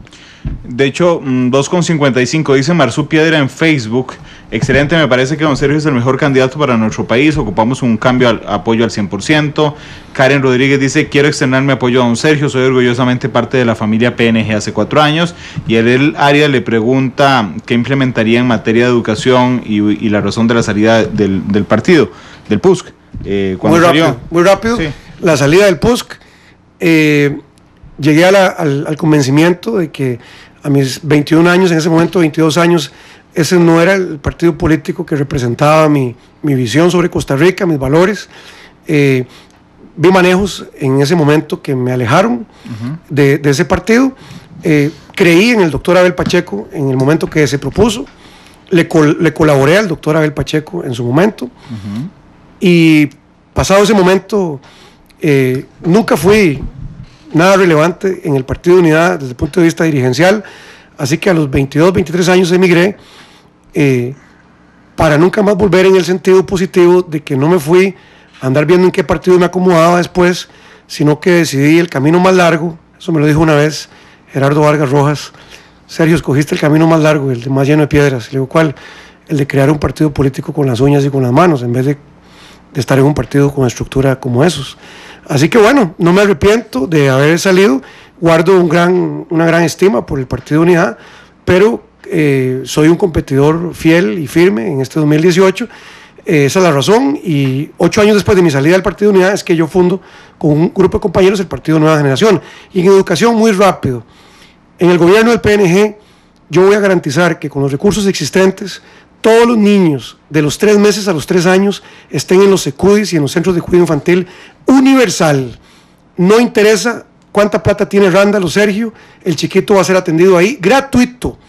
De hecho, 2.55 mm, dice Marzú Piedra en Facebook. Excelente, me parece que don Sergio es el mejor candidato para nuestro país. Ocupamos un cambio al apoyo al 100%. Karen Rodríguez dice, quiero externar mi apoyo a don Sergio. Soy orgullosamente parte de la familia PNG hace cuatro años. Y el Arias le pregunta qué implementaría en materia de educación y, la razón de la salida del, partido, del PUSC. Eh, muy rápido, muy rápido. La salida del PUSC. Eh, llegué al, convencimiento de que a mis 21 años, en ese momento 22 años, ese no era el partido político que representaba mi, visión sobre Costa Rica, mis valores. Eh, vi manejos en ese momento que me alejaron de, ese partido. Eh, creí en el doctor Abel Pacheco en el momento que se propuso. Le, colaboré al doctor Abel Pacheco en su momento. Y pasado ese momento, eh, nunca fui nada relevante en el Partido de Unidad desde el punto de vista dirigencial. Así que a los 22, 23 años emigré eh, para nunca más volver en el sentido positivo de que no me fui a andar viendo en qué partido me acomodaba después, sino que decidí el camino más largo. Eso me lo dijo una vez Gerardo Vargas Rojas. Sergio, escogiste el camino más largo, el de más lleno de piedras. Le digo, ¿cuál? El de crear un partido político con las uñas y con las manos, en vez de, de estar en un partido con estructura como esos. Así que bueno, no me arrepiento de haber salido, guardo una gran estima por el Partido Unidad, pero eh, soy un competidor fiel y firme en este 2018. Eh, esa es la razón y ocho años después de mi salida del Partido Unidad es que yo fundo con un grupo de compañeros el Partido Nueva Generación. Y en educación muy rápido, en el gobierno del PNG yo voy a garantizar que con los recursos existentes todos los niños de los tres meses a los tres años estén en los secudis y en los centros de cuidado infantil universal. No interesa cuánta plata tiene Randall o Sergio, el chiquito va a ser atendido ahí, gratuito.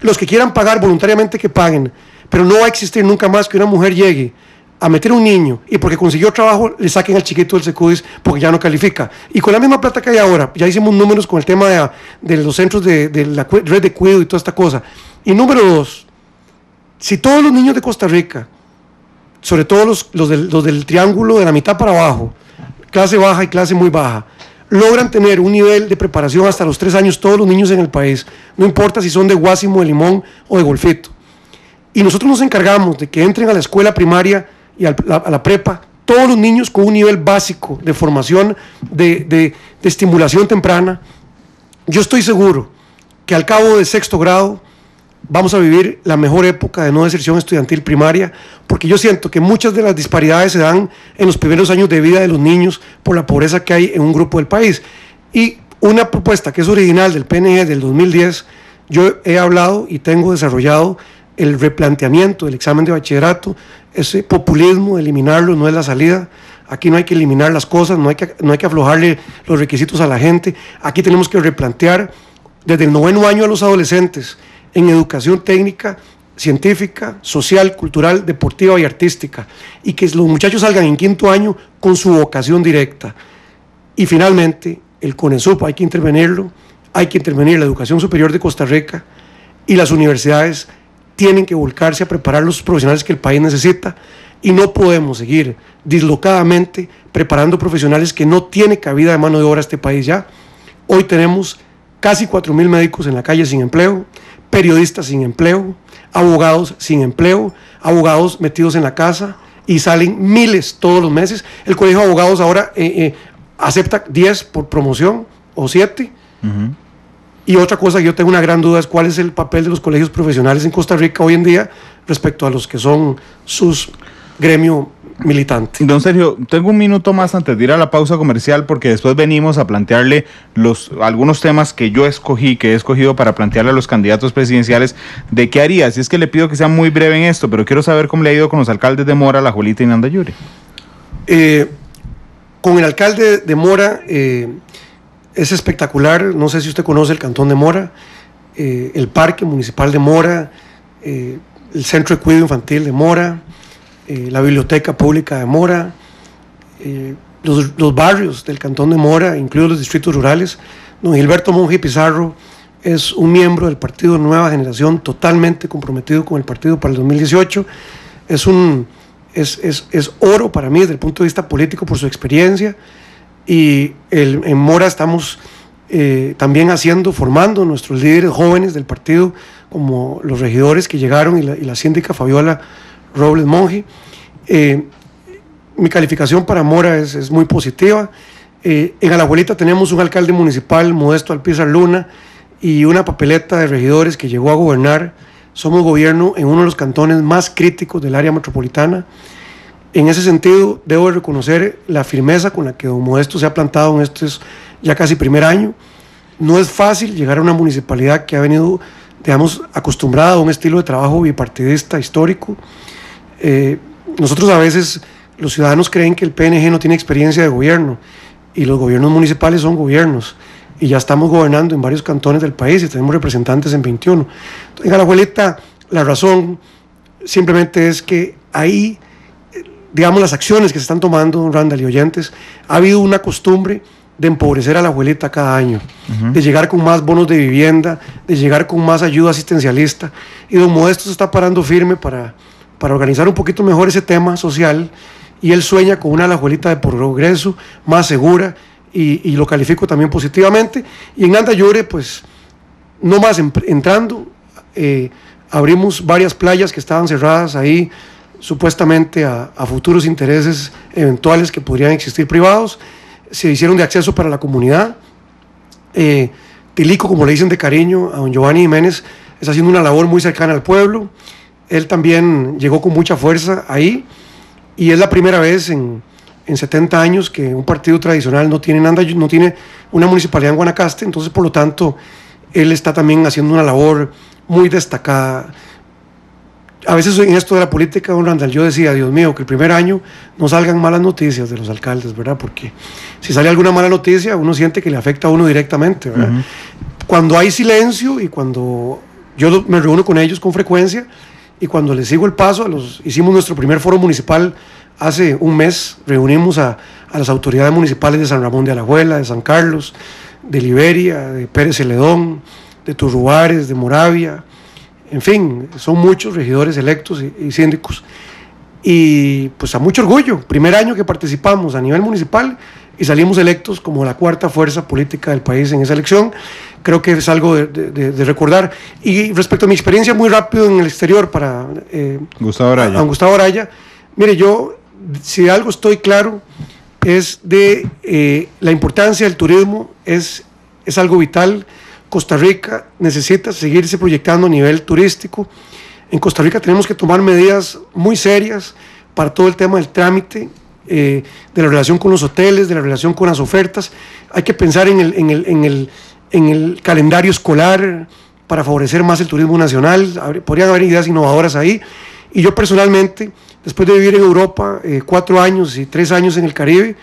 Los que quieran pagar voluntariamente que paguen, pero no va a existir nunca más que una mujer llegue a meter un niño y porque consiguió trabajo le saquen al chiquito del secudis porque ya no califica. Y con la misma plata que hay ahora, ya hicimos números con el tema de, los centros de, de la red de cuidado y toda esta cosa. Y número dos, si todos los niños de Costa Rica, sobre todo los, del, triángulo de la mitad para abajo, clase baja y clase muy baja, logran tener un nivel de preparación hasta los tres años, todos los niños en el país, no importa si son de Guásimo, de Limón o de Golfito. Y nosotros nos encargamos de que entren a la escuela primaria y a la, prepa todos los niños con un nivel básico de formación, de, de estimulación temprana. Yo estoy seguro que al cabo de sexto grado, vamos a vivir la mejor época de no deserción estudiantil primaria, porque yo siento que muchas de las disparidades se dan en los primeros años de vida de los niños por la pobreza que hay en un grupo del país. Y una propuesta que es original del PNG del 2010, yo he hablado y tengo desarrollado el replanteamiento del examen de bachillerato, ese populismo, eliminarlo no es la salida. Aquí no hay que eliminar las cosas, no hay que, no hay que aflojarle los requisitos a la gente. Aquí tenemos que replantear desde el noveno año a los adolescentes en educación técnica, científica, social, cultural, deportiva y artística, y que los muchachos salgan en quinto año con su vocación directa. Y finalmente, el CONESUP hay que intervenirlo, hay que intervenir la educación superior de Costa Rica y las universidades tienen que volcarse a preparar los profesionales que el país necesita y no podemos seguir dislocadamente preparando profesionales que no tiene cabida de mano de obra este país ya. Hoy tenemos casi 4.000 médicos en la calle sin empleo, periodistas sin empleo, abogados sin empleo, abogados metidos en la casa y salen miles todos los meses. El Colegio de Abogados ahora eh, eh, acepta 10 por promoción o 7. Y otra cosa que yo tengo una gran duda es cuál es el papel de los colegios profesionales en Costa Rica hoy en día respecto a los que son sus gremio militante. Don Sergio, tengo un minuto más antes de ir a la pausa comercial porque después venimos a plantearle los algunos temas que yo escogí, que he escogido para plantearle a los candidatos presidenciales de qué haría. Si es que le pido que sea muy breve en esto, pero quiero saber cómo le ha ido con los alcaldes de Mora, La Jolita y Nandayure. Eh, con el alcalde de Mora eh, es espectacular. No sé si usted conoce el cantón de Mora, eh, el parque municipal de Mora, el centro de cuidado infantil de Mora. Eh, la Biblioteca Pública de Mora, eh, los, barrios del Cantón de Mora, incluidos los distritos rurales. Don Gilberto Monge Pizarro es un miembro del Partido Nueva Generación, totalmente comprometido con el partido para el 2018. Es, un, es, oro para mí desde el punto de vista político por su experiencia. y en Mora estamos eh, también haciendo, formando nuestros líderes jóvenes del partido, como los regidores que llegaron y la, síndica Fabiola Robles Monge. Eh, mi calificación para Mora es, muy positiva. Eh, en Alajuelita tenemos un alcalde municipal, Modesto Alpizar Luna, y una papeleta de regidores que llegó a gobernar. Somos gobierno en uno de los cantones más críticos del área metropolitana. En ese sentido, debo reconocer la firmeza con la que don Modesto se ha plantado en estos ya casi primer año. No es fácil llegar a una municipalidad que ha venido, digamos, acostumbrada a un estilo de trabajo bipartidista histórico. Eh, nosotros a veces, los ciudadanos creen que el PNG no tiene experiencia de gobierno y los gobiernos municipales son gobiernos y ya estamos gobernando en varios cantones del país y tenemos representantes en 21. En abuelita, la razón simplemente es que ahí digamos, las acciones que se están tomando, Randall y oyentes, ha habido una costumbre de empobrecer a la abuelita cada año, de llegar con más bonos de vivienda, de llegar con más ayuda asistencialista. Y don Modesto se está parando firme para, para organizar un poquito mejor ese tema social. Y él sueña con una abuelita de progreso, más segura, y, lo califico también positivamente. Y en Andayure, pues, no más entrando, eh, abrimos varias playas que estaban cerradas ahí supuestamente a, futuros intereses eventuales que podrían existir privados, se hicieron de acceso para la comunidad. Eh, Tilico, como le dicen de cariño, a don Giovanni Jiménez, está haciendo una labor muy cercana al pueblo. Él también llegó con mucha fuerza ahí y es la primera vez en, en 70 años que un partido tradicional no tiene, nada, no tiene una municipalidad en Guanacaste, entonces por lo tanto él está también haciendo una labor muy destacada a veces en esto de la política, don Randall, yo decía, Dios mío, que el primer año no salgan malas noticias de los alcaldes, ¿verdad? Porque si sale alguna mala noticia, uno siente que le afecta a uno directamente, ¿verdad? Cuando hay silencio y cuando yo me reúno con ellos con frecuencia y cuando les sigo el paso, hicimos nuestro primer foro municipal hace un mes, reunimos a, las autoridades municipales de San Ramón de Alajuela, de San Carlos, de Liberia, de Pérez Celedón, de Turrubares, de Moravia, en fin, son muchos regidores electos y, síndicos. Y pues a mucho orgullo, primer año que participamos a nivel municipal y salimos electos como la cuarta fuerza política del país en esa elección. Creo que es algo de, recordar. Y respecto a mi experiencia, muy rápido en el exterior para eh, Gustavo Araya. A, Gustavo Araya. Mire, yo, si algo estoy claro, es de eh, la importancia del turismo, es, es algo vital Costa Rica necesita seguirse proyectando a nivel turístico. En Costa Rica tenemos que tomar medidas muy serias para todo el tema del trámite, eh, de la relación con los hoteles, de la relación con las ofertas. Hay que pensar en el, en el, en el, en el calendario escolar para favorecer más el turismo nacional. Podrían haber ideas innovadoras ahí. Y yo personalmente, después de vivir en Europa eh, cuatro años y tres años en el Caribe,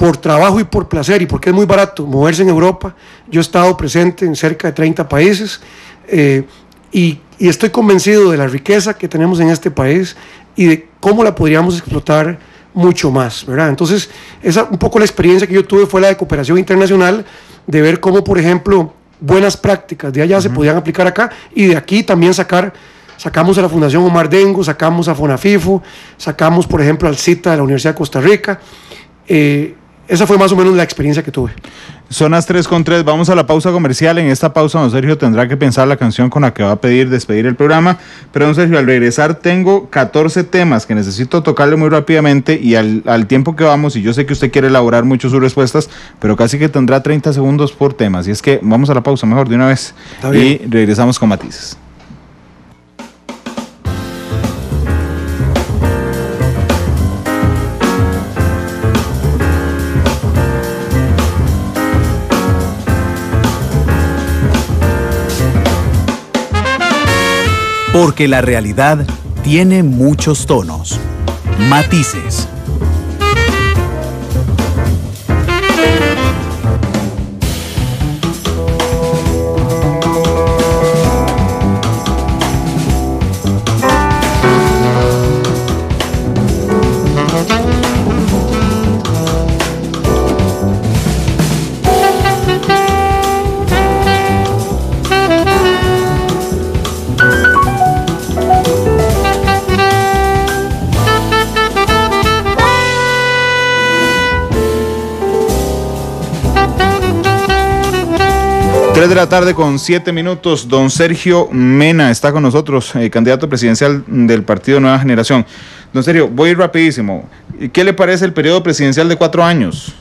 por trabajo y por placer y porque es muy barato moverse en Europa. Yo he estado presente en cerca de 30 países eh, y, estoy convencido de la riqueza que tenemos en este país y de cómo la podríamos explotar mucho más, ¿verdad? Entonces, esa un poco la experiencia que yo tuve fue la de cooperación internacional, de ver cómo, por ejemplo, buenas prácticas de allá se podían aplicar acá y de aquí también sacar sacamos a la Fundación Omar Dengo, sacamos a FONAFIFO, sacamos, por ejemplo, al CITA de la Universidad de Costa Rica. Eh, esa fue más o menos la experiencia que tuve. Son las 3 con 3. Vamos a la pausa comercial. En esta pausa, don Sergio tendrá que pensar la canción con la que va a pedir despedir el programa. Pero, don Sergio, al regresar tengo 14 temas que necesito tocarle muy rápidamente y al, tiempo que vamos, y yo sé que usted quiere elaborar mucho sus respuestas, pero casi que tendrá 30 segundos por tema. Así es que vamos a la pausa mejor de una vez y regresamos con matices. Porque la realidad tiene muchos tonos, matices 3 de la tarde con 7 minutos. Don Sergio Mena está con nosotros, eh, candidato presidencial del Partido Nueva Generación. Don Sergio, voy rapidísimo. ¿Qué le parece el periodo presidencial de cuatro años?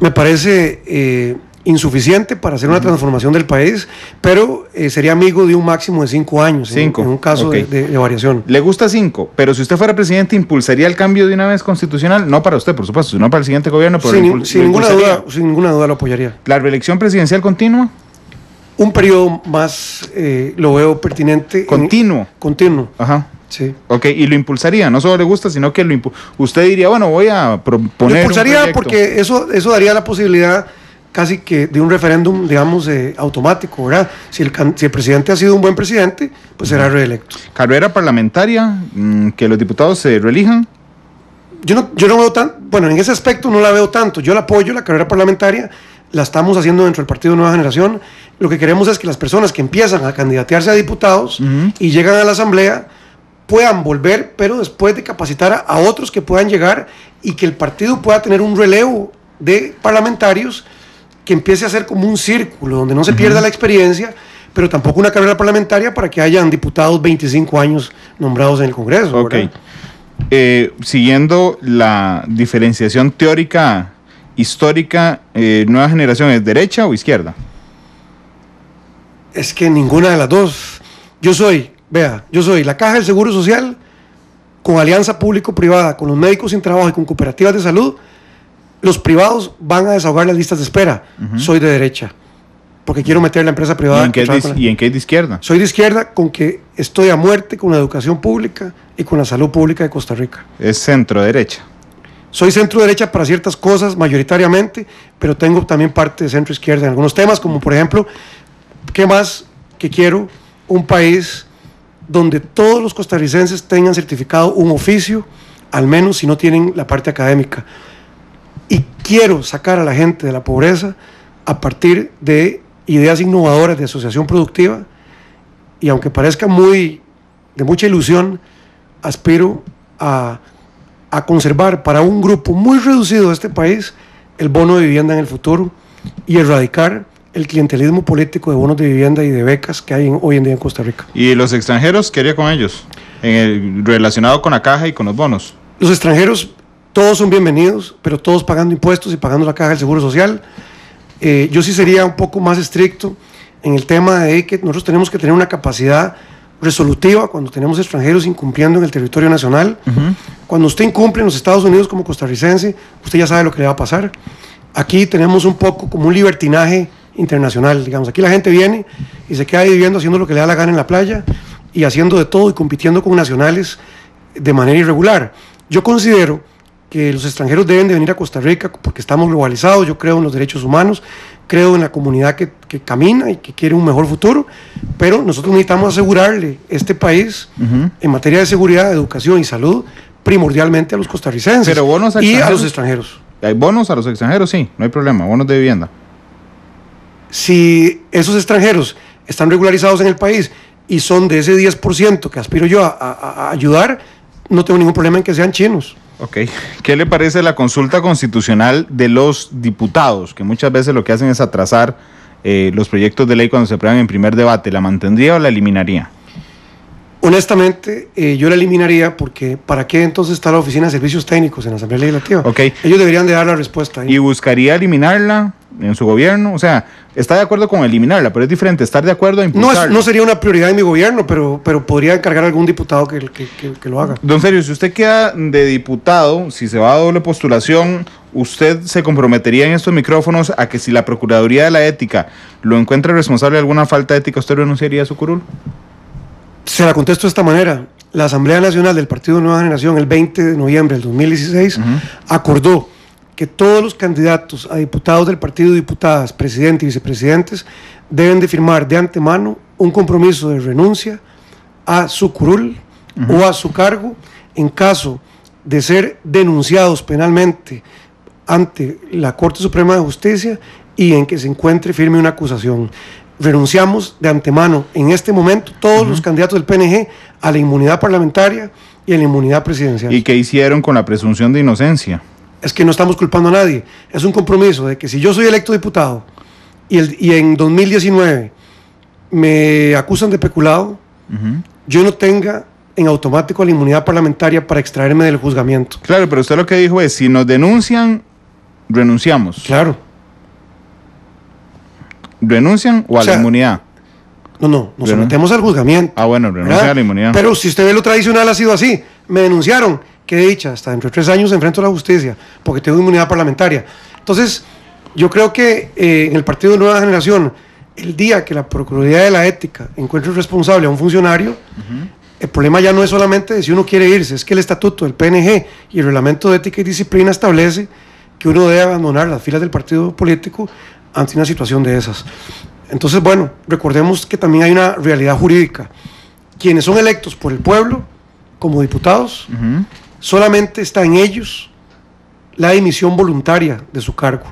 Me parece eh, insuficiente para hacer una transformación del país, pero eh, sería amigo de un máximo de cinco años cinco. En, un caso de, de- de variación. Le gusta cinco, pero si usted fuera presidente, ¿impulsaría el cambio de una vez constitucional? No para usted, por supuesto, sino para el siguiente gobierno. Pero Sin, sin ninguna duda, sin ninguna duda lo apoyaría. ¿La reelección presidencial continua? Un periodo más eh, lo veo pertinente. en- Continuo. continuo, Ajá. sí. Ok, y lo impulsaría, no solo le gusta, sino que lo usted diría, bueno, voy a proponer. Lo impulsaría porque eso, eso daría la posibilidad casi que de un referéndum, digamos, eh, automático, ¿verdad? Si el, si el presidente ha sido un buen presidente, pues será reelecto. Carrera parlamentaria, mm, que los diputados se reelijan. Yo no, yo no veo tan, bueno, en ese aspecto no la veo tanto. Yo la apoyo, la carrera parlamentaria, la estamos haciendo dentro del Partido Nueva Generación. Lo que queremos es que las personas que empiezan a candidatearse a diputados y llegan a la Asamblea puedan volver, pero después de capacitar a, a otros que puedan llegar y que el partido pueda tener un relevo de parlamentarios que empiece a ser como un círculo, donde no se pierda la experiencia, pero tampoco una carrera parlamentaria para que hayan diputados 25 años nombrados en el Congreso. Ok. Eh, siguiendo la diferenciación teórica histórica, eh, nueva generación, ¿es derecha o izquierda? Es que ninguna de las dos. Yo soy, vea, yo soy la Caja del Seguro Social con alianza público-privada, con los médicos sin trabajo y con cooperativas de salud. Los privados van a desahogar las listas de espera. Soy de derecha, porque quiero meter la empresa ¿Y privada. en, qué es la- y en qué es de izquierda? Soy de izquierda con que estoy a muerte con la educación pública y con la salud pública de Costa Rica. Es centro derecha. Soy centro derecha para ciertas cosas mayoritariamente, pero tengo también parte de centro izquierda en algunos temas, como por ejemplo, ¿qué más que quiero? Un país donde todos los costarricenses tengan certificado un oficio, al menos si no tienen la parte académica. Y quiero sacar a la gente de la pobreza a partir de ideas innovadoras de asociación productiva. Y aunque parezca muy de mucha ilusión, aspiro a, a conservar para un grupo muy reducido de este país el bono de vivienda en el futuro y erradicar el clientelismo político de bonos de vivienda y de becas que hay en- hoy en día en Costa Rica. ¿Y los extranjeros qué haría con ellos? En el- relacionado con la caja y con los bonos. Los extranjeros, todos son bienvenidos, pero todos pagando impuestos y pagando la caja del Seguro Social. Eh, yo sí sería un poco más estricto en el tema de que nosotros tenemos que tener una capacidad resolutiva cuando tenemos extranjeros incumpliendo en el territorio nacional. Cuando usted incumple en los Estados Unidos como costarricense, usted ya sabe lo que le va a pasar. Aquí tenemos un poco como un libertinaje internacional, digamos. Aquí la gente viene y se queda viviendo haciendo lo que le da la gana en la playa y haciendo de todo y compitiendo con nacionales de manera irregular. Yo considero que los extranjeros deben de venir a Costa Rica porque estamos globalizados, yo creo en los derechos humanos, creo en la comunidad que, que camina y que quiere un mejor futuro, pero nosotros necesitamos asegurarle este país en materia de seguridad, educación y salud primordialmente a los costarricenses Pero bonos a y a los extranjeros. ¿Hay bonos a los extranjeros? Sí, no hay problema. Bonos de vivienda. Si esos extranjeros están regularizados en el país y son de ese 10% que aspiro yo a, a- a ayudar, no tengo ningún problema en que sean chinos. Ok. ¿Qué le parece la consulta constitucional de los diputados? Que muchas veces lo que hacen es atrasar eh, los proyectos de ley cuando se aprueban en primer debate. ¿La mantendría o la eliminaría? Honestamente, eh, yo la eliminaría porque ¿para qué entonces está la Oficina de Servicios Técnicos en la Asamblea Legislativa? Ok. Ellos deberían de dar la respuesta. ahí. ¿Y buscaría eliminarla en su gobierno? O sea, está de acuerdo con eliminarla, pero es diferente estar de acuerdo a No, es- impulsarla. no sería una prioridad en mi gobierno, pero, pero podría encargar a algún diputado que, que- que- que lo haga. Don Sergio, si usted queda de diputado, si se va a doble postulación, ¿usted se comprometería en estos micrófonos a que si la Procuraduría de la Ética lo encuentra responsable de alguna falta de ética, usted renunciaría a su curul? Se la contesto de esta manera. La Asamblea Nacional del Partido Nueva Generación, el 20 de noviembre del 2016, acordó que todos los candidatos a diputados del partido, diputadas, presidente y vicepresidentes, deben de firmar de antemano un compromiso de renuncia a su curul o a su cargo en caso de ser denunciados penalmente ante la Corte Suprema de Justicia y en que se encuentre firme una acusación. Renunciamos de antemano en este momento todos los candidatos del PNG a la inmunidad parlamentaria y a la inmunidad presidencial. ¿Y qué hicieron con la presunción de inocencia? Es que no estamos culpando a nadie. Es un compromiso de que si yo soy electo diputado y, el, y en 2019 me acusan de peculado, yo no tenga en automático la inmunidad parlamentaria para extraerme del juzgamiento. Claro, pero usted lo que dijo es, si nos denuncian, renunciamos. Claro. ¿Renuncian o a O sea, la inmunidad? No, no, nos sometemos al juzgamiento. Ah, bueno, renuncian a la inmunidad. Pero si usted ve lo tradicional ha sido así, me denunciaron, qué dicha, hasta dentro de tres años enfrento a la justicia, porque tengo inmunidad parlamentaria. Entonces, yo creo que eh, en el Partido de Nueva Generación, el día que la Procuraduría de la Ética encuentre responsable a un funcionario, el problema ya no es solamente de si uno quiere irse, es que el estatuto del PNG y el reglamento de ética y disciplina establece que uno debe abandonar las filas del partido político ante una situación de esas. Entonces, bueno, recordemos que también hay una realidad jurídica. Quienes son electos por el pueblo como diputados. Solamente está en ellos la dimisión voluntaria de su cargo.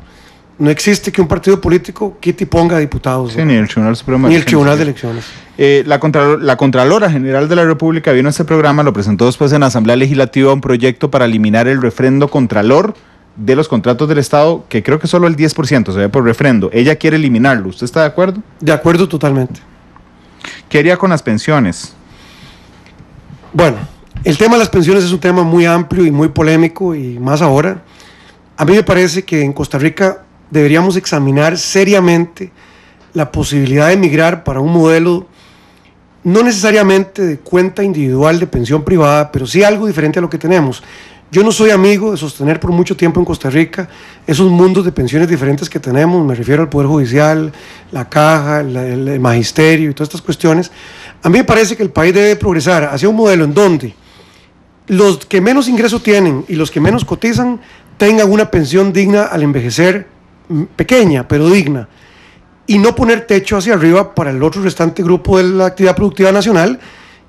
No existe que un partido político quite y ponga diputados. Sí, ni el Tribunal Supremo. Ni de el Tribunal de Elecciones. Elecciones. Eh, la, Contralor- la Contralora General de la República vino a este programa, lo presentó después en la Asamblea Legislativa un proyecto para eliminar el refrendo Contralor de los contratos del Estado, que creo que solo el 10% se ve por refrendo. Ella quiere eliminarlo. ¿Usted está de acuerdo? De acuerdo totalmente. ¿Qué haría con las pensiones? Bueno, el tema de las pensiones es un tema muy amplio y muy polémico y más ahora. A mí me parece que en Costa Rica deberíamos examinar seriamente la posibilidad de migrar para un modelo no necesariamente de cuenta individual de pensión privada, pero sí algo diferente a lo que tenemos. Yo no soy amigo de sostener por mucho tiempo en Costa Rica esos mundos de pensiones diferentes que tenemos, me refiero al Poder Judicial, la caja, la- el, magisterio y todas estas cuestiones. A mí me parece que el país debe progresar hacia un modelo en donde los que menos ingreso tienen y los que menos cotizan tengan una pensión digna al envejecer, mm, pequeña, pero digna y no poner techo hacia arriba para el otro restante grupo de la actividad productiva nacional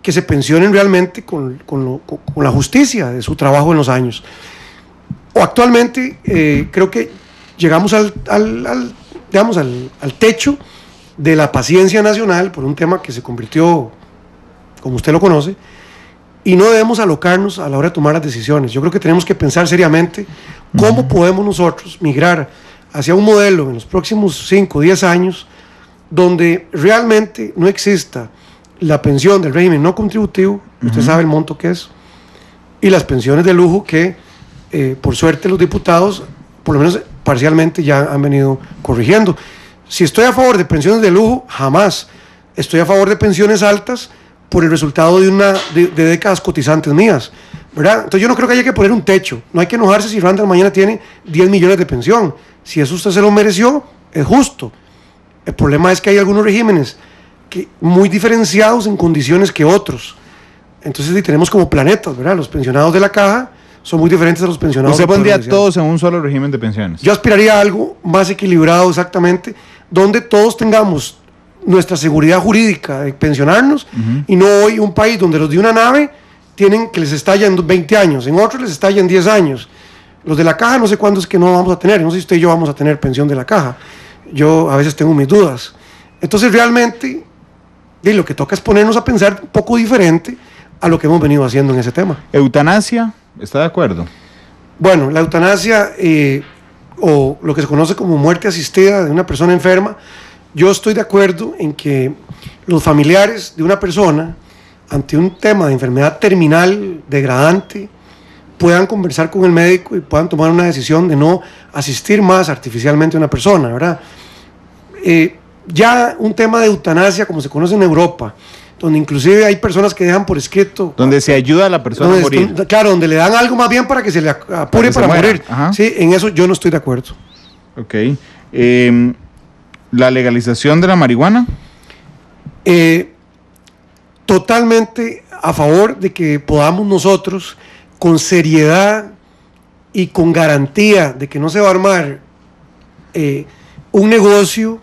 que se pensionen realmente con, con la justicia de su trabajo en los años. O actualmente eh, creo que llegamos al- al, digamos, al, al techo de la paciencia nacional por un tema que se convirtió, como usted lo conoce, y no debemos alocarnos a la hora de tomar las decisiones. Yo creo que tenemos que pensar seriamente cómo podemos nosotros migrar hacia un modelo en los próximos 5 o 10 años donde realmente no exista la pensión del régimen no contributivo, usted sabe el monto que es, y las pensiones de lujo que, eh, por suerte, los diputados, por lo menos parcialmente, ya han venido corrigiendo. Si estoy a favor de pensiones de lujo, jamás. Estoy a favor de pensiones altas por el resultado de, una, de, de décadas cotizantes mías. ¿verdad? Entonces yo no creo que haya que poner un techo. No hay que enojarse si Randall mañana tiene 10 millones de pensión. Si eso usted se lo mereció, es justo. El problema es que hay algunos regímenes que, muy diferenciados en condiciones que otros. Entonces sí, tenemos como planetas, ¿verdad? Los pensionados de la caja son muy diferentes a los pensionados Usted pondría todos en un solo régimen de pensiones. Yo aspiraría a algo más equilibrado exactamente, donde todos tengamos nuestra seguridad jurídica de pensionarnos y no hoy un país donde los de una nave tienen que les estalla en 20 años, en otros les estalla en 10 años. Los de la caja no sé cuándo es que no vamos a tener, no sé si usted y yo vamos a tener pensión de la caja. Yo a veces tengo mis dudas. Entonces realmente y lo que toca es ponernos a pensar un poco diferente a lo que hemos venido haciendo en ese tema. Eutanasia, ¿está de acuerdo? Bueno, la eutanasia eh, o lo que se conoce como muerte asistida de una persona enferma, yo estoy de acuerdo en que los familiares de una persona ante un tema de enfermedad terminal degradante puedan conversar con el médico y puedan tomar una decisión de no asistir más artificialmente a una persona, ¿verdad? Eh, ya un tema de eutanasia como se conoce en Europa, donde inclusive hay personas que dejan por escrito Donde se ayuda a la persona donde a morir. claro, donde le dan algo más bien para que se le apure para, morir. Ajá. Sí, en eso yo no estoy de acuerdo. Ok. Eh, la legalización de la marihuana. Eh, totalmente a favor de que podamos nosotros, con seriedad y con garantía de que no se va a armar eh, un negocio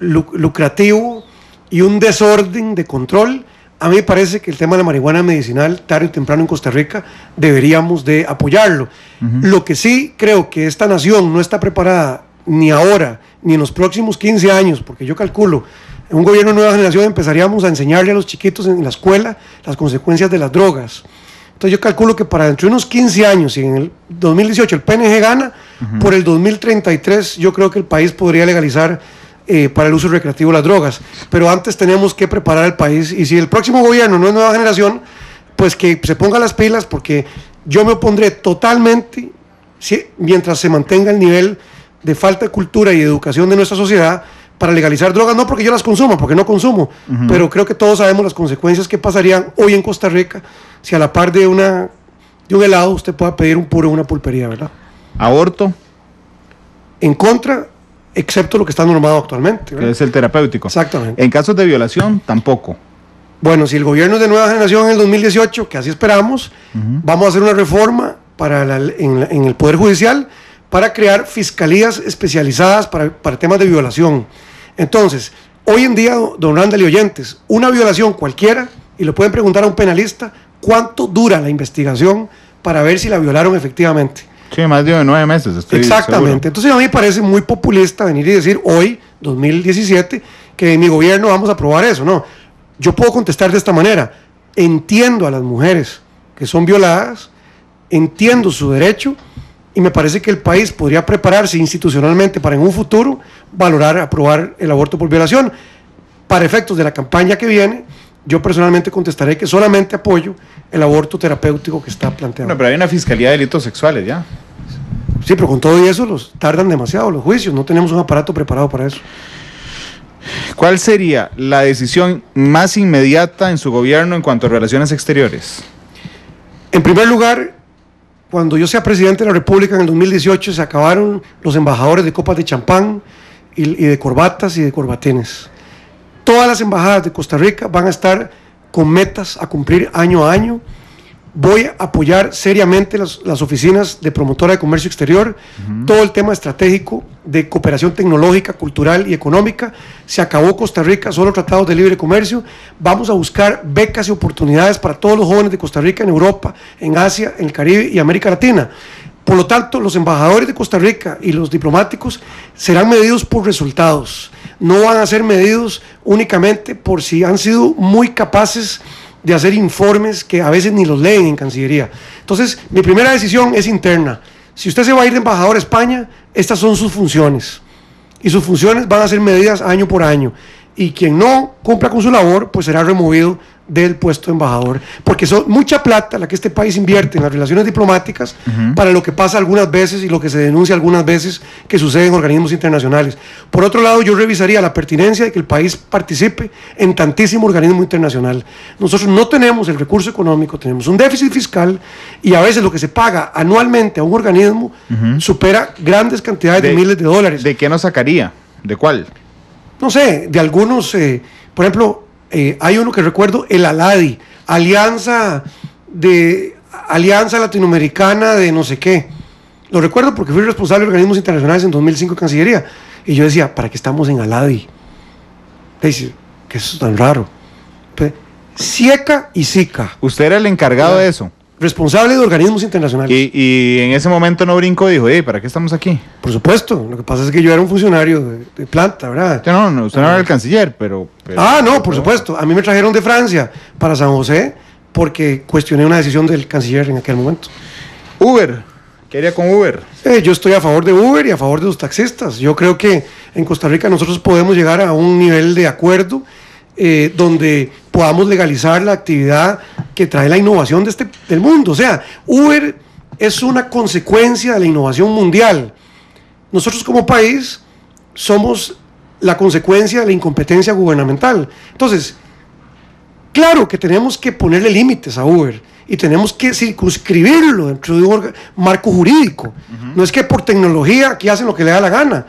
lu- lucrativo y un desorden de control, a mí me parece que el tema de la marihuana medicinal, tarde o temprano en Costa Rica, deberíamos de apoyarlo. Lo que sí creo que esta nación no está preparada ni ahora, ni en los próximos 15 años, porque yo calculo, en un gobierno de nueva generación empezaríamos a enseñarle a los chiquitos en la escuela las consecuencias de las drogas. Entonces yo calculo que para dentro de unos 15 años, si en el 2018 el PNG gana, por el 2033 yo creo que el país podría legalizar eh, para el uso recreativo de las drogas. Pero antes tenemos que preparar el país y si el próximo gobierno no es nueva generación, pues que se ponga las pilas porque yo me opondré totalmente mientras se mantenga el nivel de falta de cultura y educación de nuestra sociedad para legalizar drogas, no porque yo las consuma, porque no consumo, pero creo que todos sabemos las consecuencias que pasarían hoy en Costa Rica si a la par de, una, de un helado usted pueda pedir un puro en una pulpería, ¿verdad? Aborto. En contra, excepto lo que está normado actualmente. Que es el terapéutico. Exactamente. En casos de violación, tampoco. Bueno, si el gobierno es de nueva generación en el 2018, que así esperamos, vamos a hacer una reforma para en, el Poder Judicial para crear fiscalías especializadas para, para temas de violación. Entonces, hoy en día, don Randall y oyentes, una violación cualquiera, y lo pueden preguntar a un penalista, ¿cuánto dura la investigación para ver si la violaron efectivamente? Sí, más de nueve meses. Estoy Exactamente. Entonces a mí me parece muy populista venir y decir hoy, 2017, que en mi gobierno vamos a aprobar eso. No, yo puedo contestar de esta manera. Entiendo a las mujeres que son violadas, entiendo su derecho y me parece que el país podría prepararse institucionalmente para en un futuro valorar, aprobar el aborto por violación. Para efectos de la campaña que viene, yo personalmente contestaré que solamente apoyo el aborto terapéutico que está planteado. Pero hay una fiscalía de delitos sexuales ya. Sí, pero con todo eso los tardan demasiado los juicios, no tenemos un aparato preparado para eso. ¿Cuál sería la decisión más inmediata en su gobierno en cuanto a relaciones exteriores? En primer lugar, cuando yo sea presidente de la República en el 2018 se acabaron los embajadores de copas de champán y, y de corbatas y de corbatines. Todas las embajadas de Costa Rica van a estar con metas a cumplir año a año. Voy a apoyar seriamente las, oficinas de promotora de comercio exterior, todo el tema estratégico de cooperación tecnológica, cultural y económica. Se acabó Costa Rica, solo tratados de libre comercio. Vamos a buscar becas y oportunidades para todos los jóvenes de Costa Rica en Europa, en Asia, en el Caribe y América Latina. Por lo tanto, los embajadores de Costa Rica y los diplomáticos serán medidos por resultados no van a ser medidos únicamente por si han sido muy capaces de hacer informes que a veces ni los leen en Cancillería. Entonces, mi primera decisión es interna. Si usted se va a ir de embajador a España, estas son sus funciones. Y sus funciones van a ser medidas año por año. Y quien no cumpla con su labor, pues será removido del puesto de embajador, porque son mucha plata la que este país invierte en las relaciones diplomáticas para lo que pasa algunas veces y lo que se denuncia algunas veces que sucede en organismos internacionales. Por otro lado, yo revisaría la pertinencia de que el país participe en tantísimo organismo internacional. Nosotros no tenemos el recurso económico, tenemos un déficit fiscal y a veces lo que se paga anualmente a un organismo supera grandes cantidades de, miles de dólares. ¿De qué nos sacaría? ¿De cuál? No sé, de algunos, eh, por ejemplo, eh, hay uno que recuerdo, el ALADI, Alianza de Alianza Latinoamericana de no sé qué. Lo recuerdo porque fui responsable de organismos internacionales en 2005 en Cancillería. Y yo decía, ¿para qué estamos en ALADI? Dice, que eso es tan raro. SIECA y SICA. ¿Usted era el encargado de eso? Responsable de organismos internacionales. Y, en ese momento no brincó y dijo, ¿para qué estamos aquí? Por supuesto, lo que pasa es que yo era un funcionario de, planta, ¿verdad? no, no, usted no era el canciller, pero... ah, no, por supuesto. A mí me trajeron de Francia para San José porque cuestioné una decisión del canciller en aquel momento. Uber, ¿qué haría con Uber? Eh, yo estoy a favor de Uber y a favor de los taxistas. Yo creo que en Costa Rica nosotros podemos llegar a un nivel de acuerdo eh, donde podamos legalizar la actividad que trae la innovación de este, del mundo. O sea, Uber es una consecuencia de la innovación mundial. Nosotros como país somos la consecuencia de la incompetencia gubernamental. Entonces, claro que tenemos que ponerle límites a Uber y tenemos que circunscribirlo dentro de un marco jurídico. No es que por tecnología aquí hacen lo que le da la gana.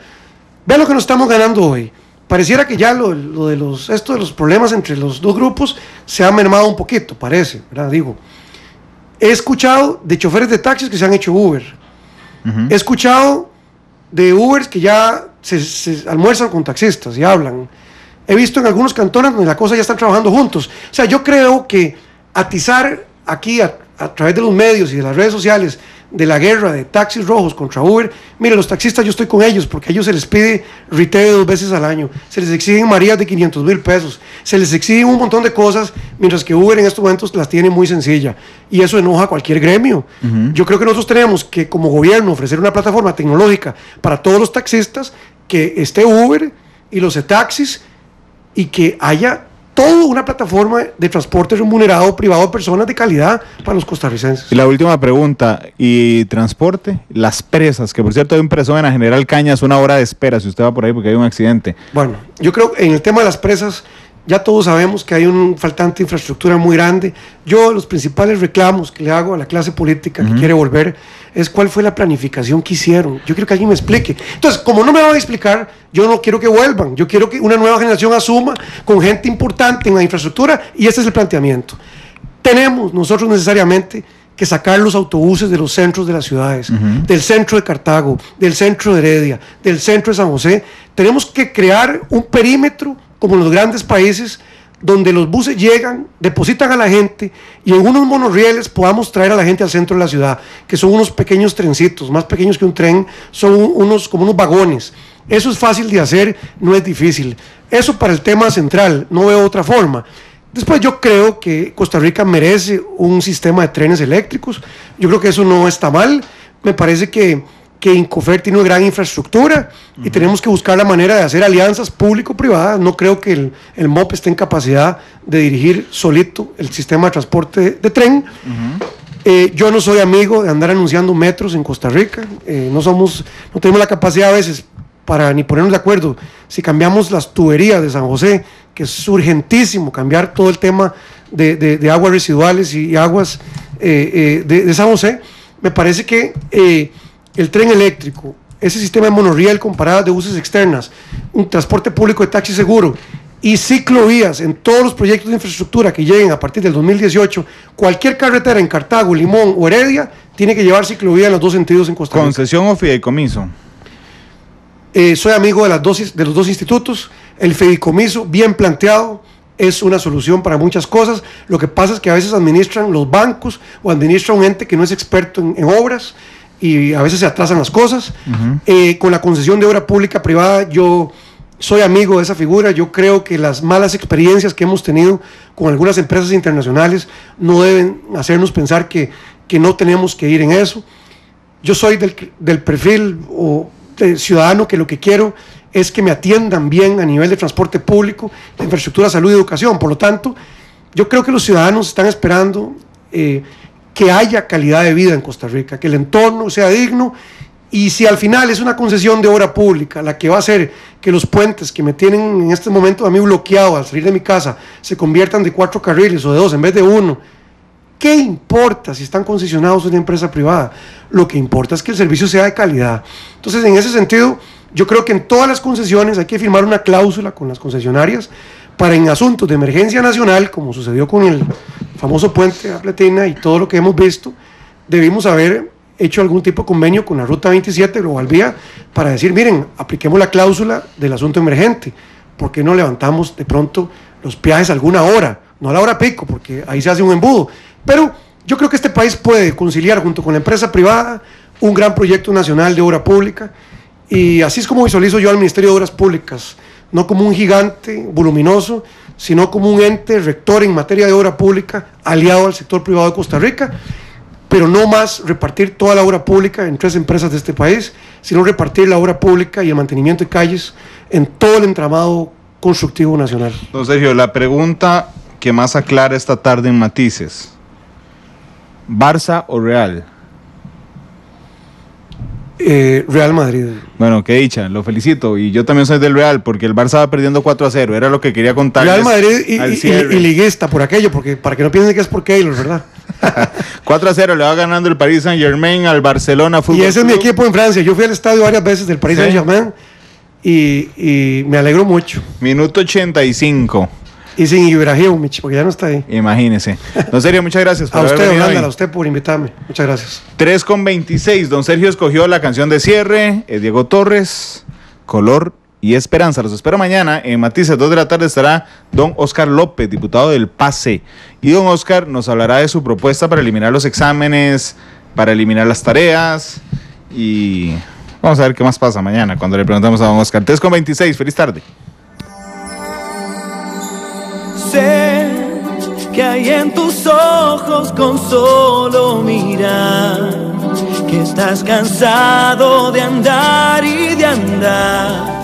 Vean lo que nos estamos ganando hoy pareciera que ya lo, de los, esto de los problemas entre los dos grupos se ha mermado un poquito, parece, ¿verdad? Digo, he escuchado de choferes de taxis que se han hecho Uber. He escuchado de Ubers que ya se, almuerzan con taxistas y hablan. He visto en algunos cantones donde la cosa ya están trabajando juntos. O sea, yo creo que atizar aquí a través de los medios y de las redes sociales de la guerra de taxis rojos contra Uber, mire, los taxistas yo estoy con ellos porque a ellos se les pide retail dos veces al año, se les exigen marías de 500 mil pesos, se les exigen un montón de cosas, mientras que Uber en estos momentos las tiene muy sencilla. Y eso enoja a cualquier gremio. Yo creo que nosotros tenemos que como gobierno ofrecer una plataforma tecnológica para todos los taxistas que esté Uber y los taxis y que haya toda una plataforma de transporte remunerado privado de personas de calidad para los costarricenses. Y la última pregunta, ¿y transporte? Las presas, que por cierto hay un presón en la General Cañas, una hora de espera si usted va por ahí porque hay un accidente. Bueno, yo creo que en el tema de las presas ya todos sabemos que hay un faltante de infraestructura muy grande. Yo los principales reclamos que le hago a la clase política que quiere volver es cuál fue la planificación que hicieron. Yo quiero que alguien me explique. Entonces, como no me van a explicar, yo no quiero que vuelvan. Yo quiero que una nueva generación asuma con gente importante en la infraestructura y ese es el planteamiento. Tenemos nosotros necesariamente que sacar los autobuses de los centros de las ciudades, del centro de Cartago, del centro de Heredia, del centro de San José. Tenemos que crear un perímetro como los grandes países, donde los buses llegan, depositan a la gente y en unos monorrieles podamos traer a la gente al centro de la ciudad, que son unos pequeños trencitos, más pequeños que un tren, son unos como unos vagones. Eso es fácil de hacer, no es difícil. Eso para el tema central, no veo otra forma. Después yo creo que Costa Rica merece un sistema de trenes eléctricos. Yo creo que eso no está mal. Me parece que que Incofer tiene una gran infraestructura y tenemos que buscar la manera de hacer alianzas público-privadas. No creo que el, el, MOP esté en capacidad de dirigir solito el sistema de transporte de, tren. Eh, yo no soy amigo de andar anunciando metros en Costa Rica. Eh, no, somos, no tenemos la capacidad a veces para ni ponernos de acuerdo. Si cambiamos las tuberías de San José, que es urgentísimo cambiar todo el tema de, de, aguas residuales y aguas eh, de, San José, me parece que el tren eléctrico, ese sistema de monorriel con paradas de buses externas, un transporte público de taxi seguro y ciclovías en todos los proyectos de infraestructura que lleguen a partir del 2018, cualquier carretera en Cartago, Limón o Heredia tiene que llevar ciclovía en los dos sentidos en Costa Rica. ¿Concesión o fideicomiso? Eh, soy amigo de, las dos, de los dos institutos. El fideicomiso, bien planteado, es una solución para muchas cosas. Lo que pasa es que a veces administran los bancos o administra un ente que no es experto en obras y a veces se atrasan las cosas. Eh, con la concesión de obra pública privada, yo soy amigo de esa figura. Yo creo que las malas experiencias que hemos tenido con algunas empresas internacionales no deben hacernos pensar que, que no tenemos que ir en eso. Yo soy del, del perfil o ciudadano que lo que quiero es que me atiendan bien a nivel de transporte público, de infraestructura, salud y educación. Por lo tanto, yo creo que los ciudadanos están esperando eh, que haya calidad de vida en Costa Rica, que el entorno sea digno y si al final es una concesión de obra pública la que va a hacer que los puentes que me tienen en este momento a mí bloqueado al salir de mi casa se conviertan de cuatro carriles o de dos en vez de uno, ¿qué importa si están concesionados en una empresa privada? Lo que importa es que el servicio sea de calidad. Entonces, en ese sentido, yo creo que en todas las concesiones hay que firmar una cláusula con las concesionarias para en asuntos de emergencia nacional, como sucedió con el famoso puente de Pletina y todo lo que hemos visto, debimos haber hecho algún tipo de convenio con la Ruta 27 Global Vía para decir, miren, apliquemos la cláusula del asunto emergente, ¿por qué no levantamos de pronto los peajes alguna hora? No a la hora pico, porque ahí se hace un embudo. Pero yo creo que este país puede conciliar junto con la empresa privada un gran proyecto nacional de obra pública y así es como visualizo yo al Ministerio de Obras Públicas no como un gigante voluminoso, sino como un ente rector en materia de obra pública aliado al sector privado de Costa Rica, pero no más repartir toda la obra pública en tres empresas de este país, sino repartir la obra pública y el mantenimiento de calles en todo el entramado constructivo nacional. Don Sergio, la pregunta que más aclara esta tarde en Matices, ¿Barça o Real? Eh, Real Madrid. Bueno, qué dicha, lo felicito. Y yo también soy del Real, porque el Barça va perdiendo 4 a 0. Era lo que quería contar. Real Madrid y, liguista por aquello, porque para que no piensen que es por Keylor, ¿verdad? 4 a 0 le va ganando el Paris Saint Germain al Barcelona Fútbol. Y ese es mi equipo en Francia. Yo fui al estadio varias veces del Paris Saint Germain y, y me alegro mucho. Minuto 85. Y sin Ibrahimovic, porque ya no está ahí. Imagínese. Don Sergio, muchas gracias por A usted, a usted por invitarme. Muchas gracias. 3 con 26. Don Sergio escogió la canción de cierre. Eh, Diego Torres, Color y Esperanza. Los espero mañana. En Matices, 2 de la tarde estará don Oscar López, diputado del PASE. Y don Oscar nos hablará de su propuesta para eliminar los exámenes, para eliminar las tareas. Y vamos a ver qué más pasa mañana cuando le preguntamos a don Oscar. 3 con 26. Feliz tarde que hay en tus ojos con solo mirar, que estás cansado de andar y de andar